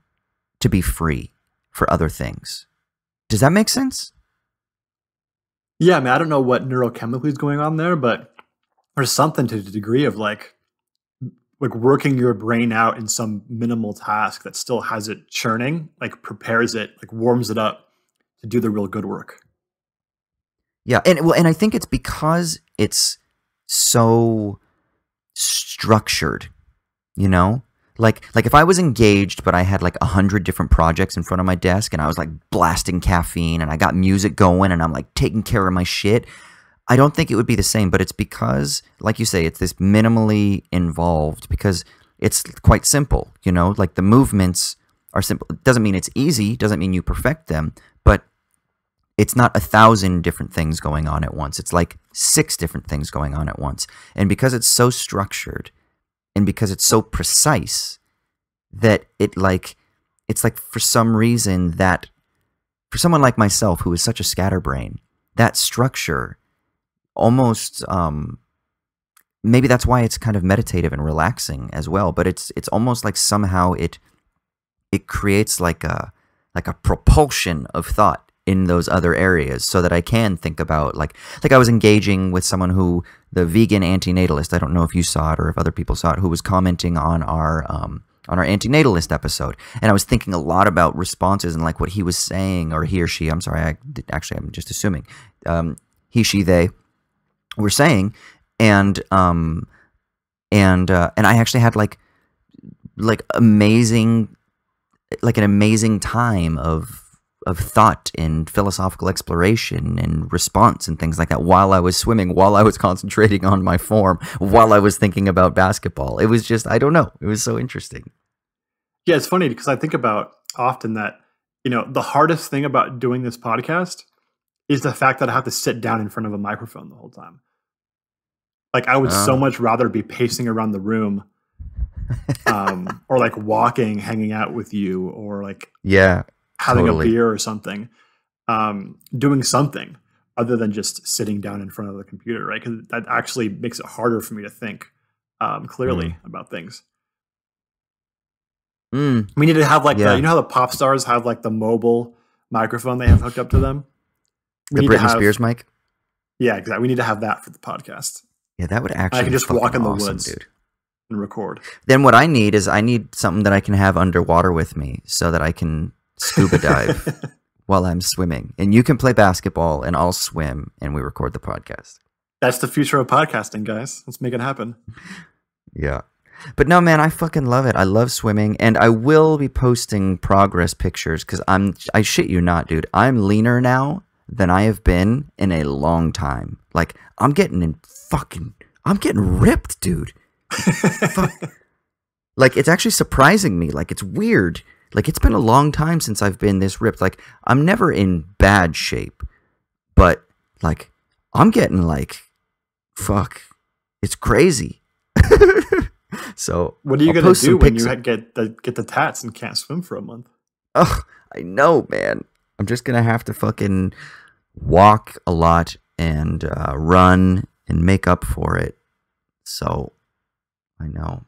to be free for other things does that make sense Yeah, I mean, I don't know what neurochemically is going on there, but there's something to the degree of like like working your brain out in some minimal task that still has it churning, like prepares it, like warms it up to do the real good work. Yeah, and well, and I think it's because it's so structured, you know. Like, like if I was engaged, but I had like a hundred different projects in front of my desk, and I was like blasting caffeine, and I got music going, and I'm like taking care of my shit. I don't think it would be the same, but it's because, like you say, it's this minimally involved because it's quite simple, you know. Like the movements are simple. It doesn't mean it's easy. Doesn't mean you perfect them, it's not a thousand different things going on at once. It's like six different things going on at once. And because it's so structured and because it's so precise that it like it's like for some reason that for someone like myself who is such a scatterbrain, that structure almost um maybe that's why it's kind of meditative and relaxing as well, but it's it's almost like somehow it it creates like a like a propulsion of thought in those other areas so that I can think about like like I was engaging with someone who the vegan antinatalist I don't know if you saw it or if other people saw it who was commenting on our um on our antinatalist episode. And I was thinking a lot about responses and like what he was saying or he or she I'm sorry I actually I'm just assuming um he she they were saying. And um and uh, and I actually had like like amazing like an amazing time of of thought and philosophical exploration and response and things like that while I was swimming, while I was concentrating on my form, while I was thinking about basketball. It was just I don't know. It was so interesting. Yeah, it's funny because I think about often that, you know, the hardest thing about doing this podcast is the fact that I have to sit down in front of a microphone the whole time. Like I would so Oh. much rather be pacing around the room um, or like walking, hanging out with you, or like Yeah. Having Totally. a beer or something, um, doing something other than just sitting down in front of the computer, right? Because that actually makes it harder for me to think um, clearly about things. Mm. We need to have like Yeah. the, you know how the pop stars have like the mobile microphone they have hooked up to them. The Britney have- Spears mic. Yeah, exactly. We need to have that for the podcast Yeah, that would actually I can just walk in the awesome, woods. dude. and record. Then what I need is I need something that I can have underwater with me so that I can scuba dive while I'm swimming. And you can play basketball and I'll swim and we record the podcast. That's the future of podcasting, guys. Let's make it happen. Yeah. But no, man, I fucking love it. I love swimming, and I will be posting progress pictures because I'm. I shit you not, dude. I'm leaner now than I have been in a long time. Like I'm getting in fucking. I'm getting ripped, dude. Fuck. Like it's actually surprising me. Like it's weird. Like it's been a long time since I've been this ripped. Like I'm never in bad shape, but like I'm getting like, fuck. It's crazy. so What are you I'll gonna do when you get the get the tats and can't swim for a month? Ugh, I know, man. I'm just gonna have to fucking walk a lot and uh, run and make up for it. So I know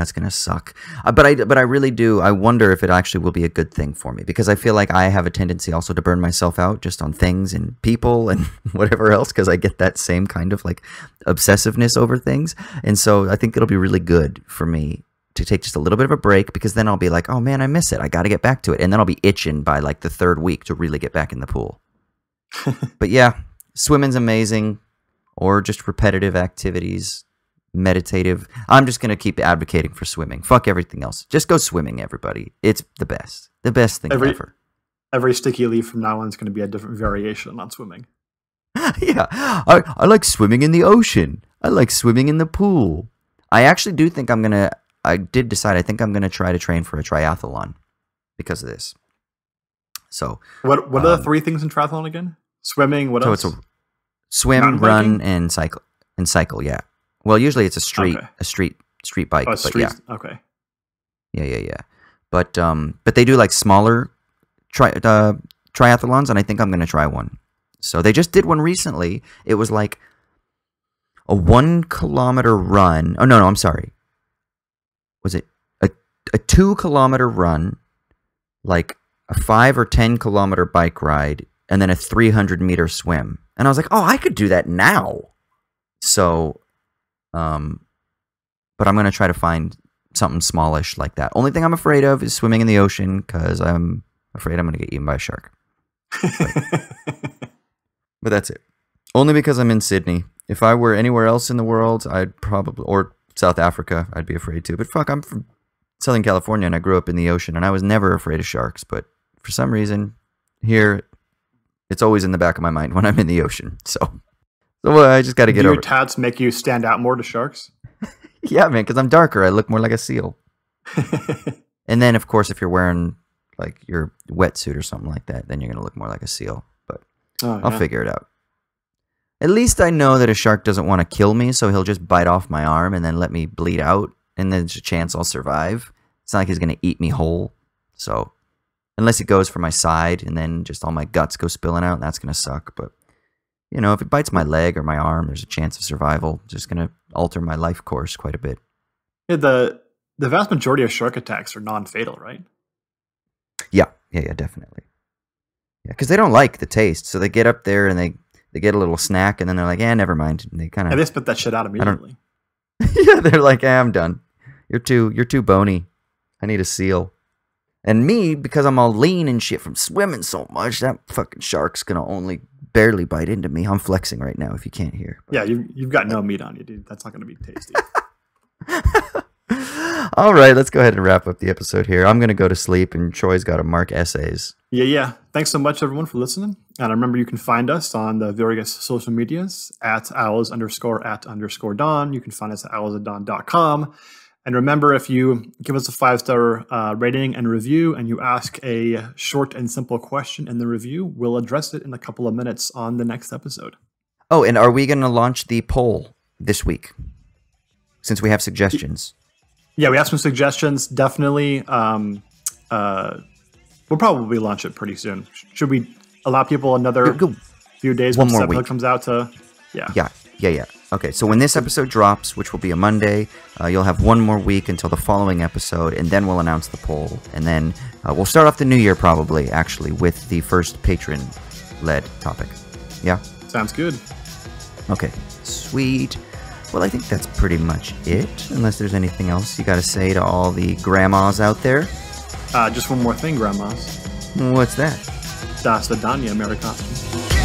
that's gonna suck. Uh, but I but I really do. I wonder if it actually will be a good thing for me because I feel like I have a tendency also to burn myself out just on things and people and whatever else because I get that same kind of like obsessiveness over things. And so I think it'll be really good for me to take just a little bit of a break because then I'll be like, oh man, I miss it. I got to get back to it. And then I'll be itching by like the third week to really get back in the pool. but yeah, swimming's amazing or just repetitive activities, meditative. I'm just going to keep advocating for swimming. Fuck everything else. Just go swimming, everybody. It's the best. The best thing Every- ever. Every sticky leaf from now on is going to be a different variation on swimming. yeah, I, I like swimming in the ocean. I like swimming in the pool. I actually do think I'm gonna. I did decide. I think I'm gonna try to train for a triathlon because of this. So, What what are Um, the three things in triathlon again? Swimming. What so else? it's a swim, run, and cycle. And cycle, yeah. Well, usually it's a street, Okay. a street, street bike. Oh, but streets. yeah, Okay. yeah, yeah, yeah. But um, but they do like smaller tri- uh, triathlons, and I think I'm gonna try one. So they just did one recently. It was like a one kilometer run. Oh no, no, I'm sorry. Was it a a two kilometer run, like a five or ten kilometer bike ride, and then a 300 meter swim? And I was like, oh, I could do that now. So, um, but I'm gonna try to find something smallish like that. Only thing I'm afraid of is swimming in the ocean because I'm afraid I'm gonna get eaten by a shark. But that's it. Only because I'm in Sydney. If I were anywhere else in the world, I'd probably or South Africa, I'd be afraid too. But fuck, I'm from Southern California and I grew up in the ocean and I was never afraid of sharks. But for some reason, here, it's always in the back of my mind when I'm in the ocean. So, so uh, I just got to Do get your over. tats make you stand out more to sharks? yeah, man, because I'm darker. I look more like a seal. And then, of course, if you're wearing like your wetsuit or something like that, then you're gonna look more like a seal. But Oh, I'll yeah. figure it out. At least I know that a shark doesn't want to kill me, so he'll just bite off my arm and then let me bleed out, and then there's a chance I'll survive. It's not like he's gonna eat me whole. So, unless it goes for my side and then just all my guts go spilling out, and that's gonna suck. But you know, if it bites my leg or my arm, there's a chance of survival. It's just gonna alter my life course quite a bit. Yeah, the the vast majority of shark attacks are non-fatal, right? Yeah, yeah, yeah, definitely. Yeah, because they don't like the taste, so they get up there and they they get a little snack, and then they're like, "Yeah, never mind." And they kind of they spit that shit out immediately. yeah, they're like, eh, I'm done. You're too you're too bony. I need a seal. And me, because I'm all lean and shit from swimming so much, that fucking shark's gonna only barely bite into me. I'm flexing right now if you can't hear. Yeah, you you've got no meat on you, dude. That's not going to be tasty. all right, let's go ahead and wrap up the episode here. I'm gonna go to sleep, and Troy's got to mark essays. yeah, yeah. Thanks so much, everyone, for listening. And remember, you can find us on the various social medias at owls underscore at underscore dawn. You can find us at owlsatdawn.com. And remember, if you give us a five star uh, rating and review and you ask a short and simple question in the review, we'll address it in a couple of minutes on the next episode. Oh, and are we gonna launch the poll this week? Since we have suggestions. Yeah, we have some suggestions. Definitely. Um, uh, we'll probably launch it pretty soon. Should we allow people another Go- go- few days One when more episode week. comes out to? Yeah. Yeah, yeah, yeah. Okay, so when this episode drops, which will be a Monday, uh, you'll have one more week until the following episode, and then we'll announce the poll. And then uh, we'll start off the new year probably, actually, with the first patron led topic. Yeah? Sounds good. Okay, sweet. Well, I think that's pretty much it, unless there's anything else you gotta say to all the grandmas out there. Uh, just one more thing, grandmas. What's that? Das Vidania, Merry Costume.